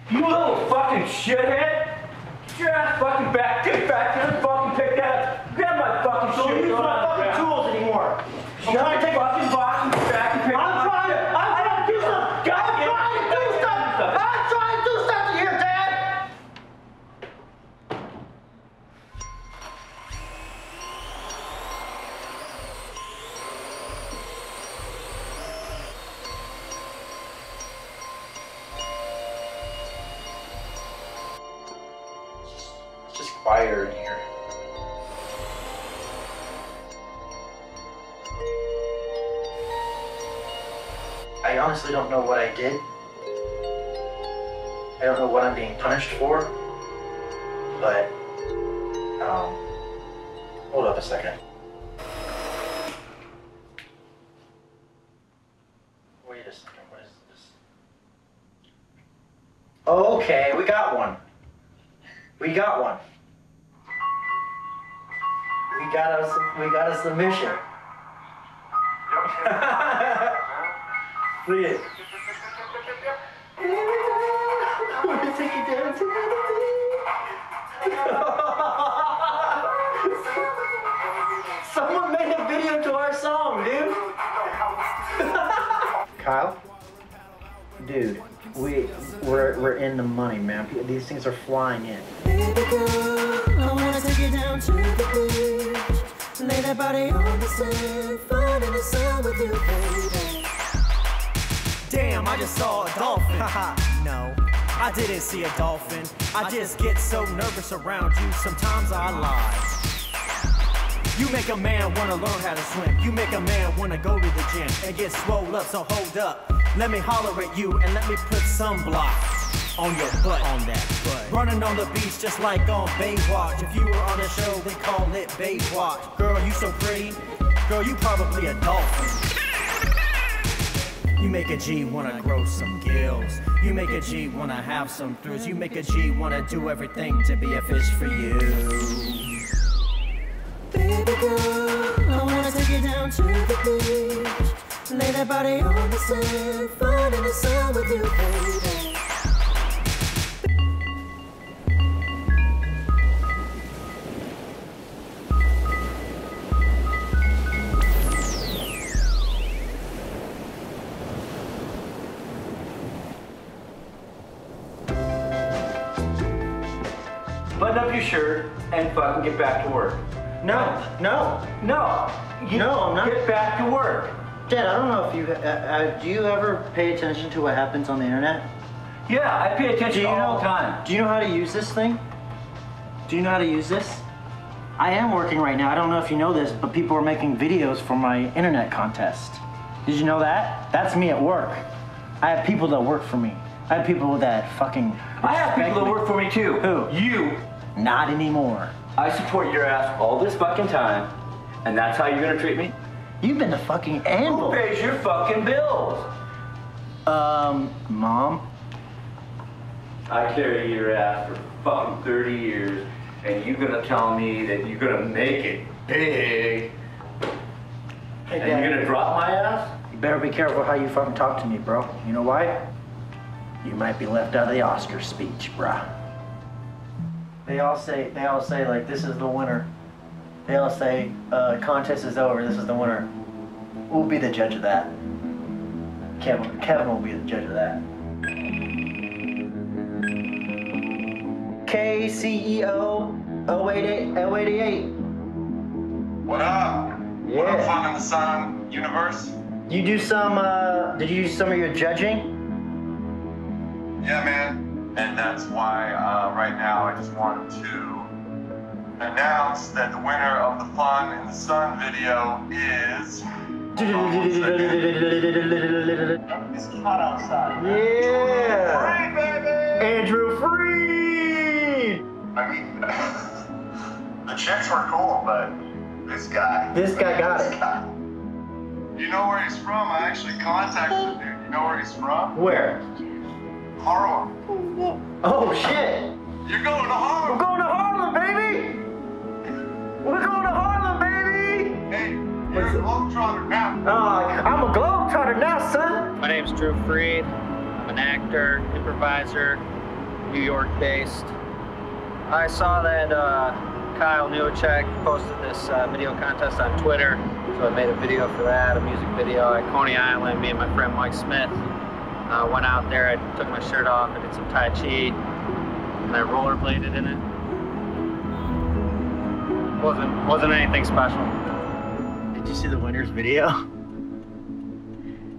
You little fucking shithead! Get your ass fucking back! Get back here and fucking pick that up! Grab my fucking shit! use throw it my on the fucking ground. tools anymore. I'm trying to take fucking box honestly don't know what I did. I don't know what I'm being punished for. But, um, hold up a second. Wait a second, what is this? Okay, we got one. We got one. We got us. We got a submission. Around you, sometimes I lie. You make a man wanna learn how to swim. You make a man wanna go to the gym and get swole up, so hold up. Let me holler at you and let me put sunblock on your butt. On that butt. Running on the beach just like on Baywatch. If you were on a show, they call it Baywatch. Girl, you so pretty. Girl, you probably a dolphin. You make a G wanna grow some gills. You make a G wanna have some thrills. You make a G wanna do everything to be a fish for you. Baby girl, I wanna take you down to the beach. Lay that body on the sand. Fun in the sun with you, baby. And get back to work. No, no, no. You no, I'm not. Get back to work. Dad, I don't know if you uh, uh, do you ever pay attention to what happens on the internet? Yeah, I pay attention all know, the time. Do you know how to use this thing? Do you know how to use this? I am working right now. I don't know if you know this, but people are making videos for my internet contest. Did you know that? That's me at work. I have people that work for me. I have people that fucking. I have people respect that work for me too. Who? You. Not anymore. I support your ass all this fucking time, and that's how you're gonna treat me? You've been the fucking anvil. Who pays your fucking bills? Um, mom. I carry your ass for fucking 30 years, and you're gonna tell me that you're gonna make it big, Hey, and you're gonna drop my ass? You better be careful how you fucking talk to me, bro. You know why? You might be left out of the Oscar speech, bruh. They all say, they all say, like, this is the winner. They all say, uh, contest is over, this is the winner. We'll be the judge of that. Kevin, Kevin will be the judge of that. KCEO 088 088. What up? Yeah. What up, Fun in the Sun universe? You do some, uh, did you do some of your judging? Yeah, man. And that's why uh, right now I just want to announce that the winner of the Fun in the Sun video is. It's hot outside. Yeah. Andrew Free! I mean, the chicks were cool, but this guy. This guy got it. You know where he's from? I actually contacted the dude. You know where he's from? Where? Harlem. Oh shit. You're going to Harlem. We're going to Harlem, baby. We're going to Harlem, baby. Hey, you're a globetrotter now. Uh, I'm a globetrotter now, son. My name's Drew Freed. I'm an actor, improviser, New York based. I saw that uh, Kyle Newacheck posted this uh, video contest on Twitter, so I made a video for that, a music video at Coney Island. Me and my friend Mike Smith uh, went out there. I took my shirt off, I did some Tai Chi, and I rollerbladed in it. wasn't wasn't anything special. Did you see the winner's video?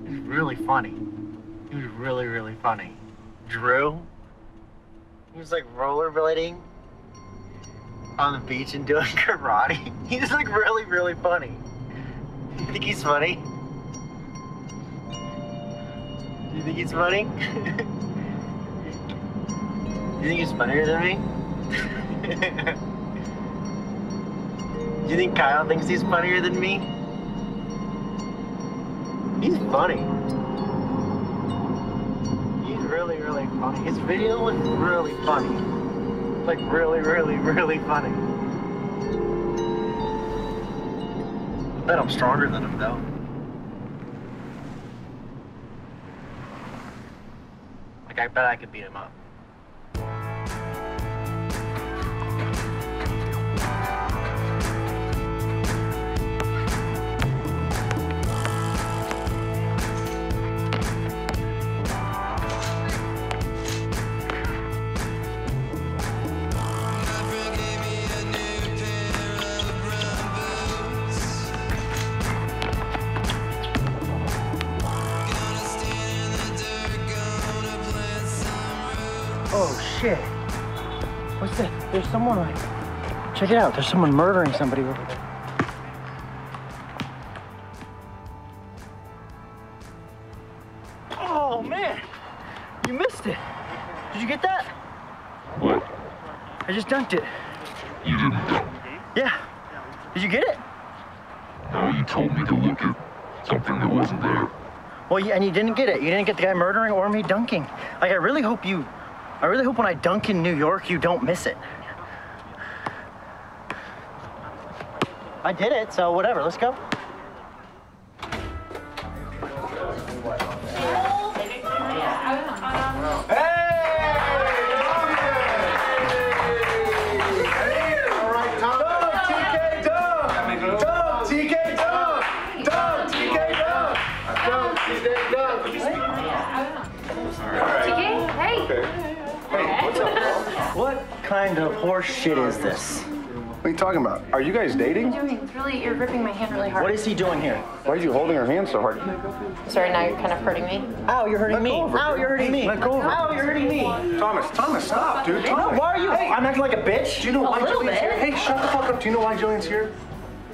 It was really funny. It was really, really funny. Drew, he was like rollerblading on the beach and doing karate. He's like really, really funny. You think he's funny? You think he's funny? you think he's funnier than me? Do you think Kyle thinks he's funnier than me? He's funny. He's really, really funny. His video was really funny. Like really, really, really funny. I bet I'm stronger than him though. Like I bet I could beat him up. Check it out. There's someone murdering somebody over there. Oh man! You missed it. Did you get that? What? I just dunked it. You didn't know. Yeah. Did you get it? No, you told me to look at something that wasn't there. Well, you, and you didn't get it. You didn't get the guy murdering or me dunking. Like, I really hope you. I really hope when I dunk in New York, you don't miss it. I did it, so whatever. Let's go. Hey! Hey! Alright, Tom. Dog, TK Doug! Dog, TK Doug! Dumb TK Dog! Dumb TK Dumb! I don't know. TK? Hey! Hey, what's up, bro? What kind of horse shit is this? What are you talking about? Are you guys dating? doing? It's really, you're gripping my hand really hard. What is he doing here? Why are you holding her hand so hard? Sorry, now you're kind of hurting me. Oh, you're hurting me. Ow, oh, you're hurting me. Let go of her. Ow, you're hurting me. Thomas, Thomas, stop, dude. Thomas. Why are you? I'm acting like a bitch. Do you know A why little Jillian's bit. here? Hey, shut the fuck up. Do you know why Jillian's here?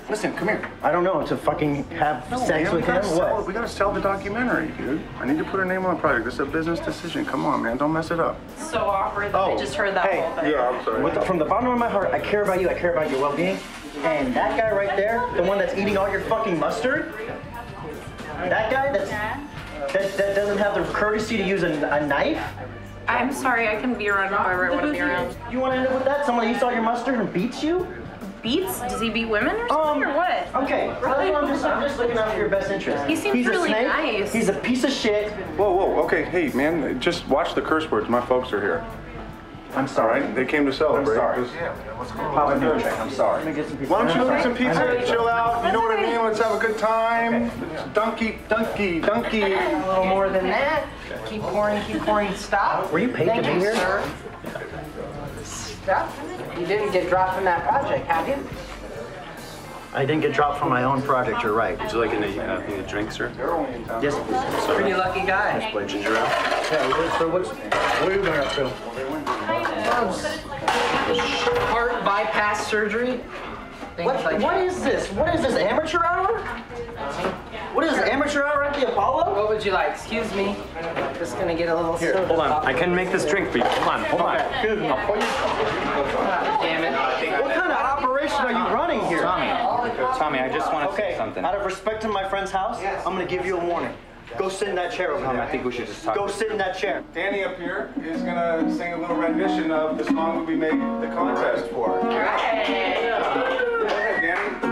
Listen, come here. I don't know. To fucking have No, sex man, with we him? sell, What? we gotta sell the documentary, dude. I need to put her name on the project. This is a business decision. Come on, man. Don't mess it up. So awkward that I oh, just heard that Oh, hey, whole thing. Yeah, I'm sorry. With the, from the bottom of my heart, I care about you. I care about your well-being. And that guy right there, the one that's eating all your fucking mustard, that guy that's, that, that doesn't have the courtesy to use a, a knife, I'm sorry, I can be around if I ever want to be around. You want to end up with that? Someone eats all your mustard and beats you? Beats? Does he beat women or something, um, or what? Okay, I'm just, I'm just looking out for your best interest. He seems He's a really snake. nice. He's a piece of shit. Whoa, whoa, okay, hey, man, just watch the curse words. My folks are here. I'm sorry. All right, they came to celebrate. I'm sorry. Just- Papa Newacheck, I'm sorry. Let me get some pizza. Why don't you I'm get some pizza, I'm- chill out, you know what I mean? Let's have a good time. Donkey, donkey, donkey. A little more than that. Keep pouring, keep pouring. Stop. Were you paid Thank to be you, here? sir. Stop. You didn't get dropped from that project, have you? I didn't get dropped from my own project, you're right. Would you like any, uh, any drink, sir? Yes, Pretty lucky guy. Just plain ginger ale? Yeah, so what's, what are you going up to? Heart bypass surgery. Things What, like what is this? What is this, amateur hour? What is this, amateur hour at the Apollo? What would you like? Excuse me. Just gonna get a little. Here, soda hold on. I can make this drink for you. Hold on, hold on. God damn it. What kind of operation are you running here? Tommy, Tommy, I just want to Okay, say something. out of respect to my friend's house, I'm gonna give you a warning. Go sit in that chair over Tommy, there. I think we should just talk. Go sit in that chair. Danny up here is gonna sing a little rendition of the song that we made the contest for. Go ahead, Danny.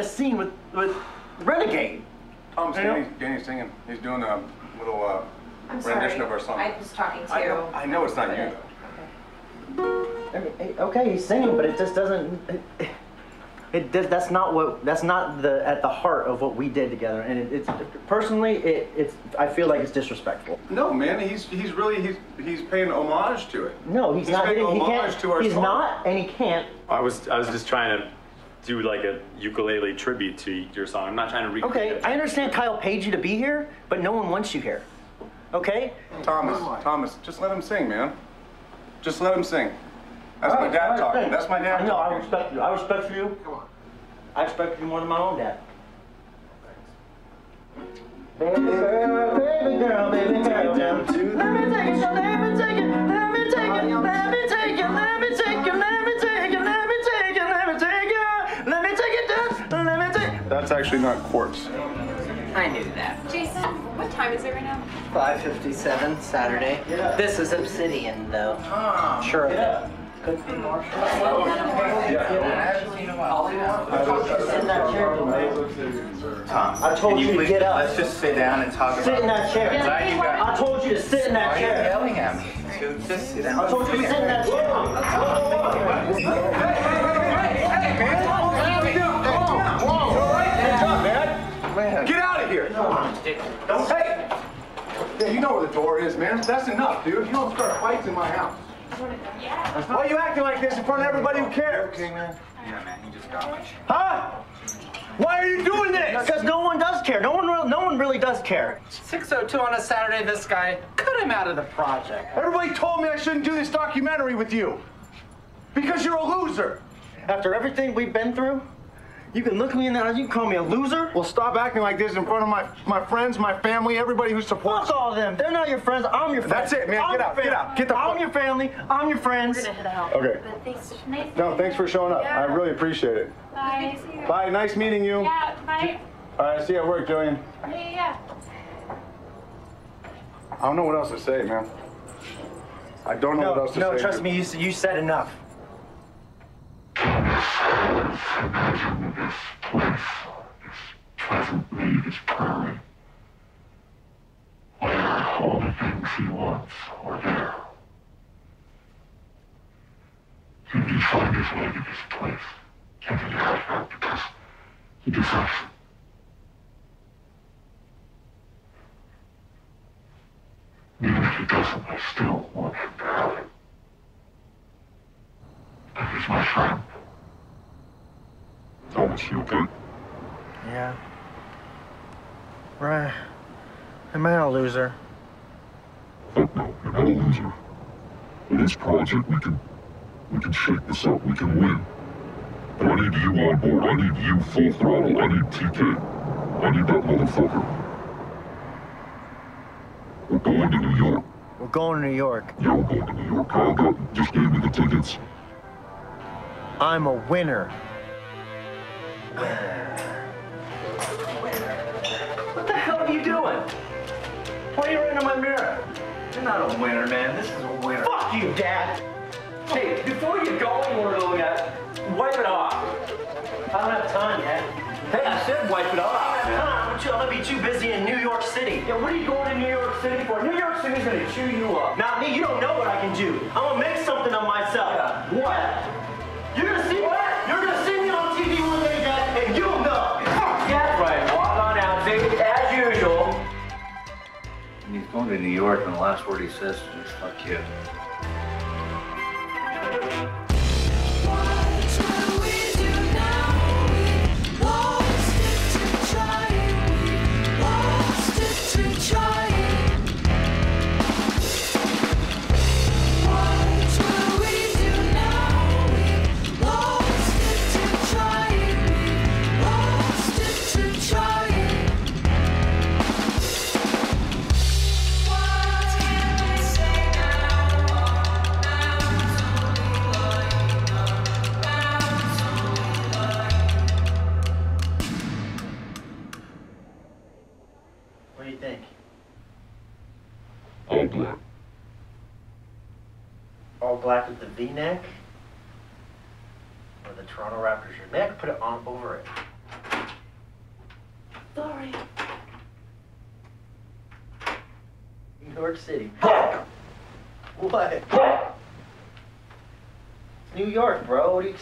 A scene with, with Renegade. Tom's You know? Danny's, Danny's singing. He's doing a little uh, rendition sorry. of our song. I was talking I to. know, I know it's not you. I mean, eh, okay, he's singing, but it just doesn't. It, it does, that's not what. That's not the at the heart of what we did together. And it, it's personally, it, it's. I feel like it's disrespectful. No, man, he's he's really he's he's paying homage to it. No, he's, not. He, paying he homage can't. to our he's song. not, and he can't. I was, I was just trying to do like a ukulele tribute to your song. I'm not trying to recreate Okay, I understand Kyle paid you to be here, but no one wants you here. Okay? Thomas, Thomas, just let him sing, man. Just let him sing. That's my dad talking. That's my dad I know. I respect you. I respect you. Come on. I respect you more than my own dad. Baby girl, baby girl, baby girl. Down to let me take it, let me take it, let me take it, let me take it, let me take it, That's actually not quartz. I knew that. Jason, what time is it right now? 5:57 Saturday. This is Obsidian, though. Ah. Sure. Yeah. Could be more. Tom, I told can you to please- get up. Let's just sit down and talk about Sit in that chair. I'm you got- I told you to sit in that Why are you chair. yelling at me? Dude, just sit down. I told you to sit in that chair. Out of here! Don't hey! Yeah, you know where the door is, man. That's enough, dude. You don't start fights in my house. Why are you acting like this in front of everybody who cares? Okay, man. Yeah, man, you just got me. Huh? Why are you doing this? Because no one does care. No one, real, no one really does care. 6:02 on a Saturday. This guy cut him out of the project. Everybody told me I shouldn't do this documentary with you. Because you're a loser. After everything we've been through, you can look me in the eyes. You can call me a loser. Well, stop acting like this in front of my, my friends, my family, everybody who supports Fuck all of them. They're not your friends. I'm your friends. That's it, man. I'm Get your out, get out, get the I'm your family. I'm your friends. We're gonna head out. Okay. But thanks. Nice. No, thanks for showing up. I really appreciate it. Bye. Bye. Nice meeting you. Yeah. Bye. All right, see you at work, Jillian. Yeah. Yeah. yeah. I don't know what else to say, man. I don't know what else to no, say. No, trust me. You, you said enough. Doesn't, I still want him to have it. And he's my friend. Thomas, you okay? Yeah. Right. Am I a loser? Fuck no, you're not a loser. With this project, we can, we can shake this up. We can win. But I need you on board. I need you full throttle. I need TK. I need that motherfucker. We're going to New York. We're going to New York. Yeah, we're going to New York. Kyle got, just gave me the tickets. I'm a winner. What the hell are you doing? Why are you in my mirror? You're not a winner, man. This is a winner. Fuck you, Dad. Hey, before you go anywhere to look at, wipe it off. I don't have time, Dad. Hey, I said wipe it off. I don't have time. I'm, too, gonna be too busy in New York City. Yeah, what are you going to New York City for? New York City's gonna chew you up. Not me. You don't know what I can do. I'm gonna make something of myself. Yeah, what? You're gonna see what? To New York, and the last word he says to me is fuck you.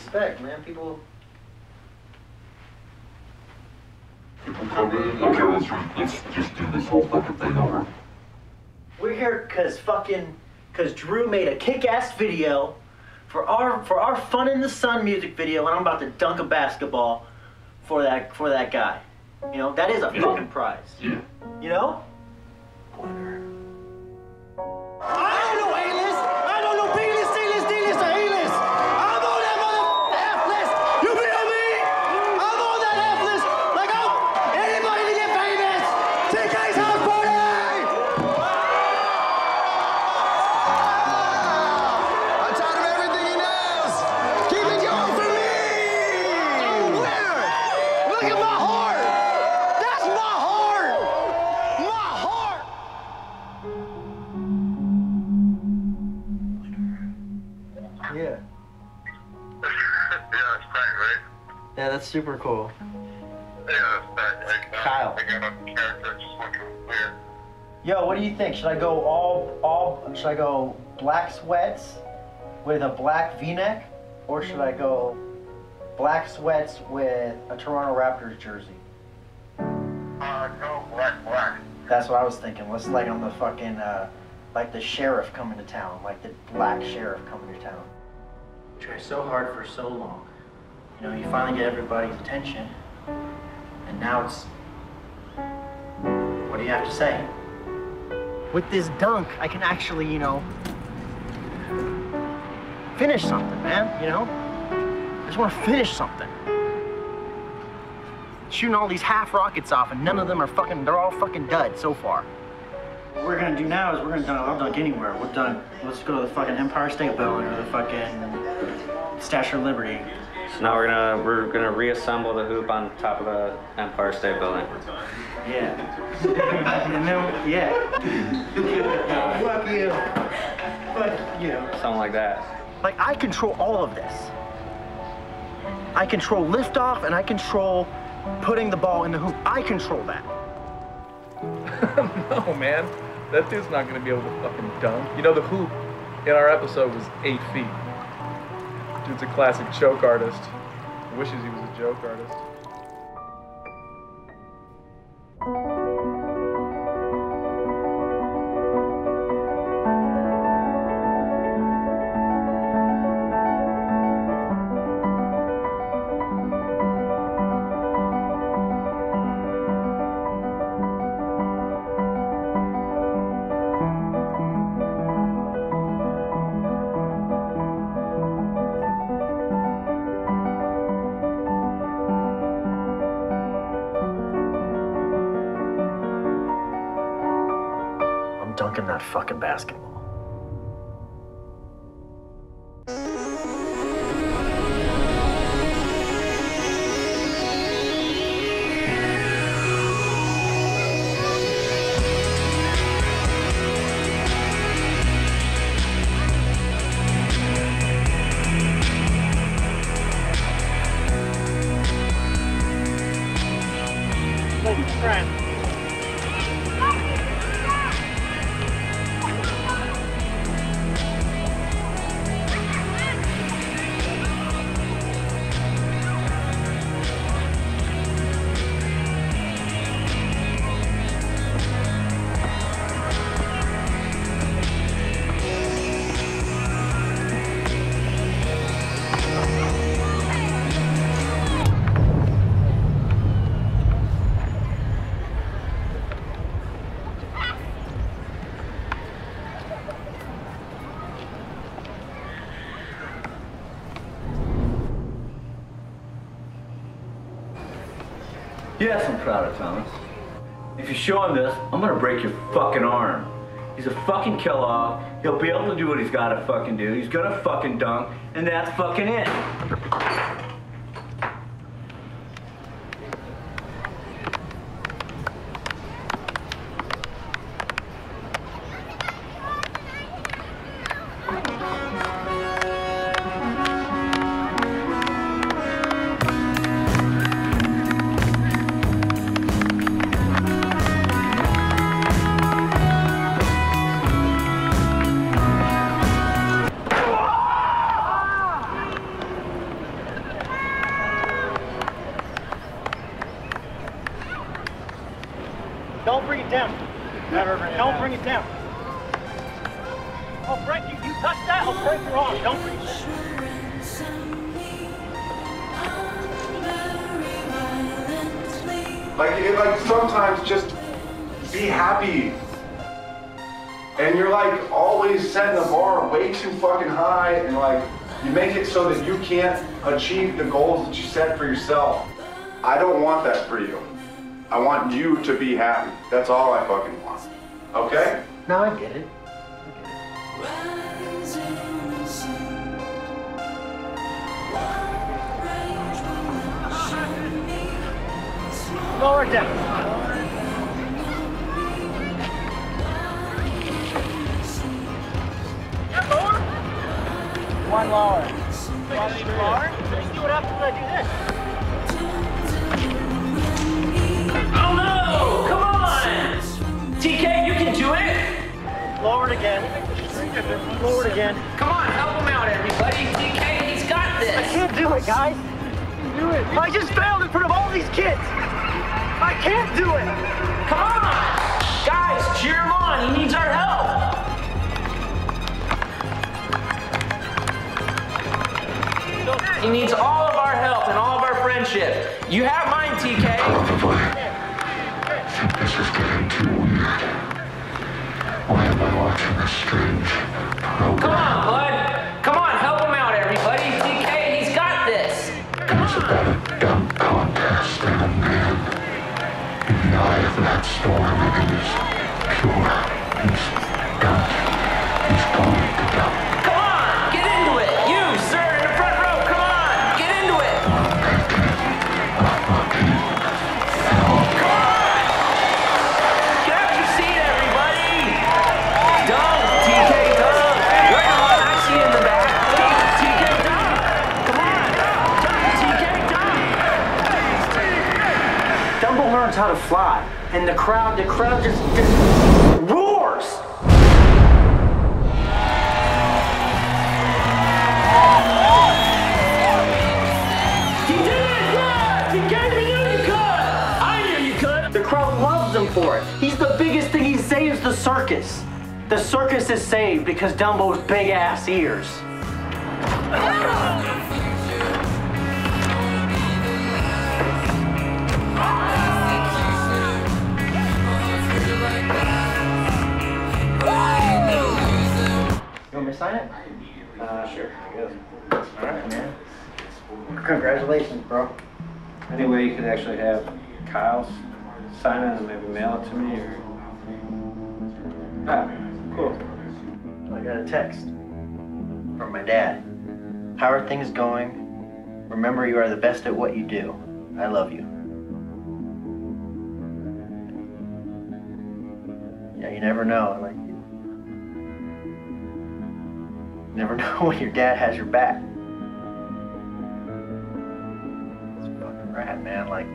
Expect, man? People. People come in. Okay, let's, re- let's just do this whole fucking thing over. We're here because fucking because Drew made a kick-ass video for our for our Fun in the Sun music video, and I'm about to dunk a basketball for that for that guy. You know that is a fucking prize. Yeah. You know. I that's super cool. Kyle. Yo, what do you think? Should I go all all should I go black sweats with a black V-neck or should I go black sweats with a Toronto Raptors jersey? Uh, go black, black. That's what I was thinking. Let's like I'm the fucking uh like the sheriff coming to town, like the black sheriff coming to town. Try so hard for so long. You know, you finally get everybody's attention. And now it's what do you have to say? With this dunk, I can actually, you know, finish something, man, you know? I just want to finish something. Shooting all these half rockets off, and none of them are fucking, they're all fucking dud so far. What we're gonna do now is we're gonna dunk, I'll dunk anywhere. We'll dunk, let's go to the fucking Empire State Building or the fucking Statue of Liberty. So now we're gonna we're gonna reassemble the hoop on top of the Empire State Building. Yeah. and then, yeah. Fuck you. Fuck you. Something like that. Like, I control all of this. I control liftoff and I control putting the ball in the hoop. I control that. no, man. That dude's not gonna be able to fucking dunk. You know, the hoop in our episode was eight feet. Dude's a classic choke artist. Wishes he was a joke artist. Fucking basketball. Yes, I'm proud of Thomas. If you show him this, I'm gonna break your fucking arm. He's a fucking kill-off. He'll be able to do what he's gotta fucking do. He's gonna fucking dunk, and that's fucking it. One lower. Want lower? Let's see what happens when I do this. Oh no! Come on! TK, you can do it! Lower it again. Lower it again. Come on, help him out, everybody. TK, he's got this. I can't do it, guys. Do it. I just failed in front of all these kids. I can't do it. Come on! Guys, cheer him on. He needs our help. He needs all of our help and all of our friendship. You have mine, TK. This is getting too weird. Why am I watching a strange program? Come on, bud. Come on, help him out, everybody. TK, he's got this. It's about a dunk contest and a man. In the eye of that storm, it is pure. The crowd, the crowd just, just roars. He did it! Yeah! TK, we knew you could! I knew you could! The crowd loves him for it. He's the biggest thing. He saves the circus. The circus is saved because Dumbo's big ass ears. Sign it? Uh, sure. I guess. All right, man. Congratulations, bro. Any way you could actually have Kyle sign it and maybe mail it to me, or Ah, cool. I got a text from my dad. How are things going? Remember, you are the best at what you do. I love you. Yeah, you never know. Like, never know when your dad has your back. It's fucking rad, man. Like,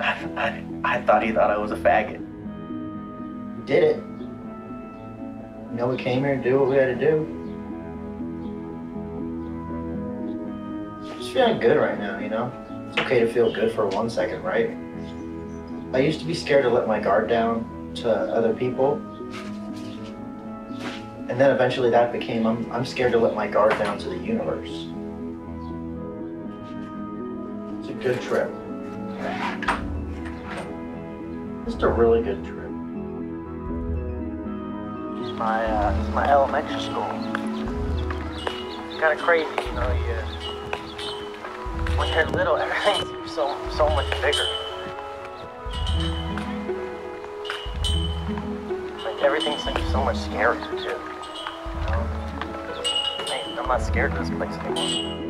I, I, I thought he thought I was a faggot. We did it. You know, we came here to do what we had to do. Just feeling good right now, you know? It's okay to feel good for one second, right? I used to be scared to let my guard down to other people. And then eventually that became I'm, I'm scared to let my guard down to the universe. It's a good trip. Just a really good trip. Is my, uh, is my elementary school. It's kind of crazy, you know. You, when you're little, everything seems so so much bigger. Like everything seems so much scarier too. Not scared of this place anymore.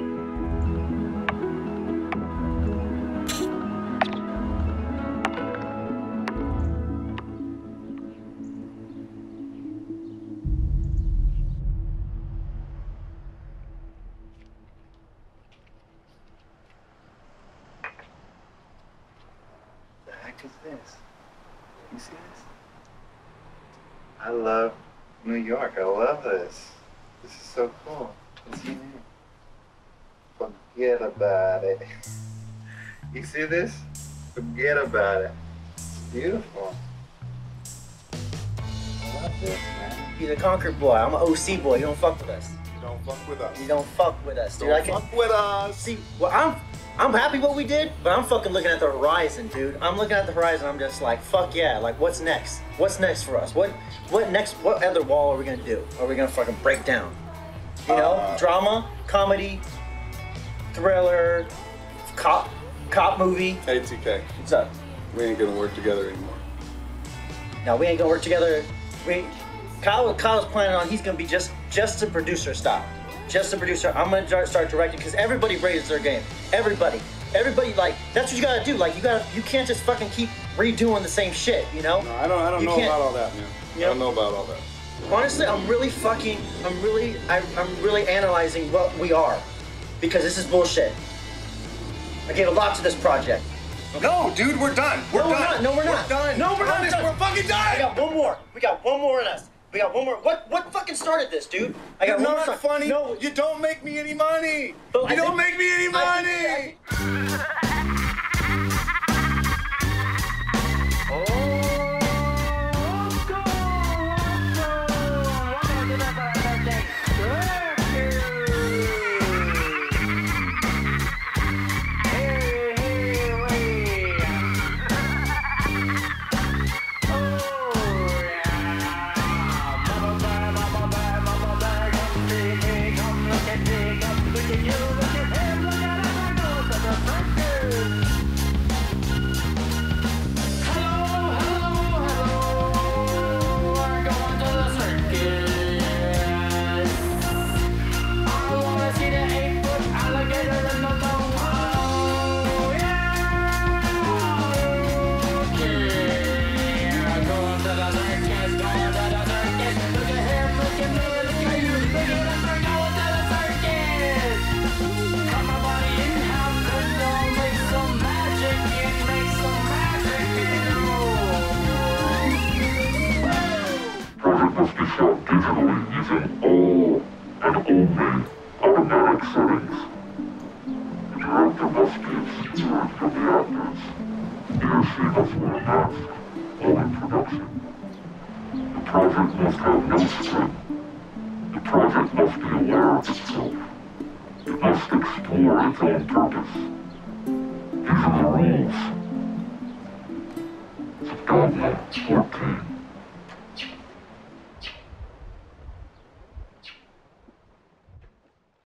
About it. You see this? Forget about it. It's beautiful. I love this, man. You're the Concord boy. I'm an OC boy. You don't fuck with us. You don't fuck with us. You don't fuck with us, dude. Don't I can, fuck with us. See, well, I'm I'm happy what we did, but I'm fucking looking at the horizon, dude. I'm looking at the horizon. I'm just like, fuck yeah. Like, what's next? What's next for us? What what next? What other wall are we gonna do? Are we gonna fucking break down? You know, Uh, drama, comedy, thriller, cop, cop movie. Hey, TK. What's up? We ain't gonna work together anymore. No, we ain't gonna work together. We Kyle Kyle's planning on he's gonna be just just a producer style. Just a producer. I'm gonna start, start directing because everybody raises their game. Everybody. Everybody like that's what you gotta do. Like you gotta you can't just fucking keep redoing the same shit, you know? No, I don't. I don't You know about all that, man. I don't know about all that. Honestly, I'm really fucking I'm really I, I'm really analyzing what we are. Because this is bullshit. I gave a lot to this project. No, dude, we're done. We're no, done. We're not. No, we're, We're not. done. No, we're not Honest, done. we're fucking done. I got one more. We got one more in us. We got one more. What? What fucking started this, dude? I got You're one not funny. No, You don't make me any money. But you I don't make me any I money. Digitally using all and only automatic settings. The director must be obscured from the actors. He or she must wear a mask while in production. The project must have no script. The project must be aware of itself. It must explore its own purpose. These are the rules Dogme 14.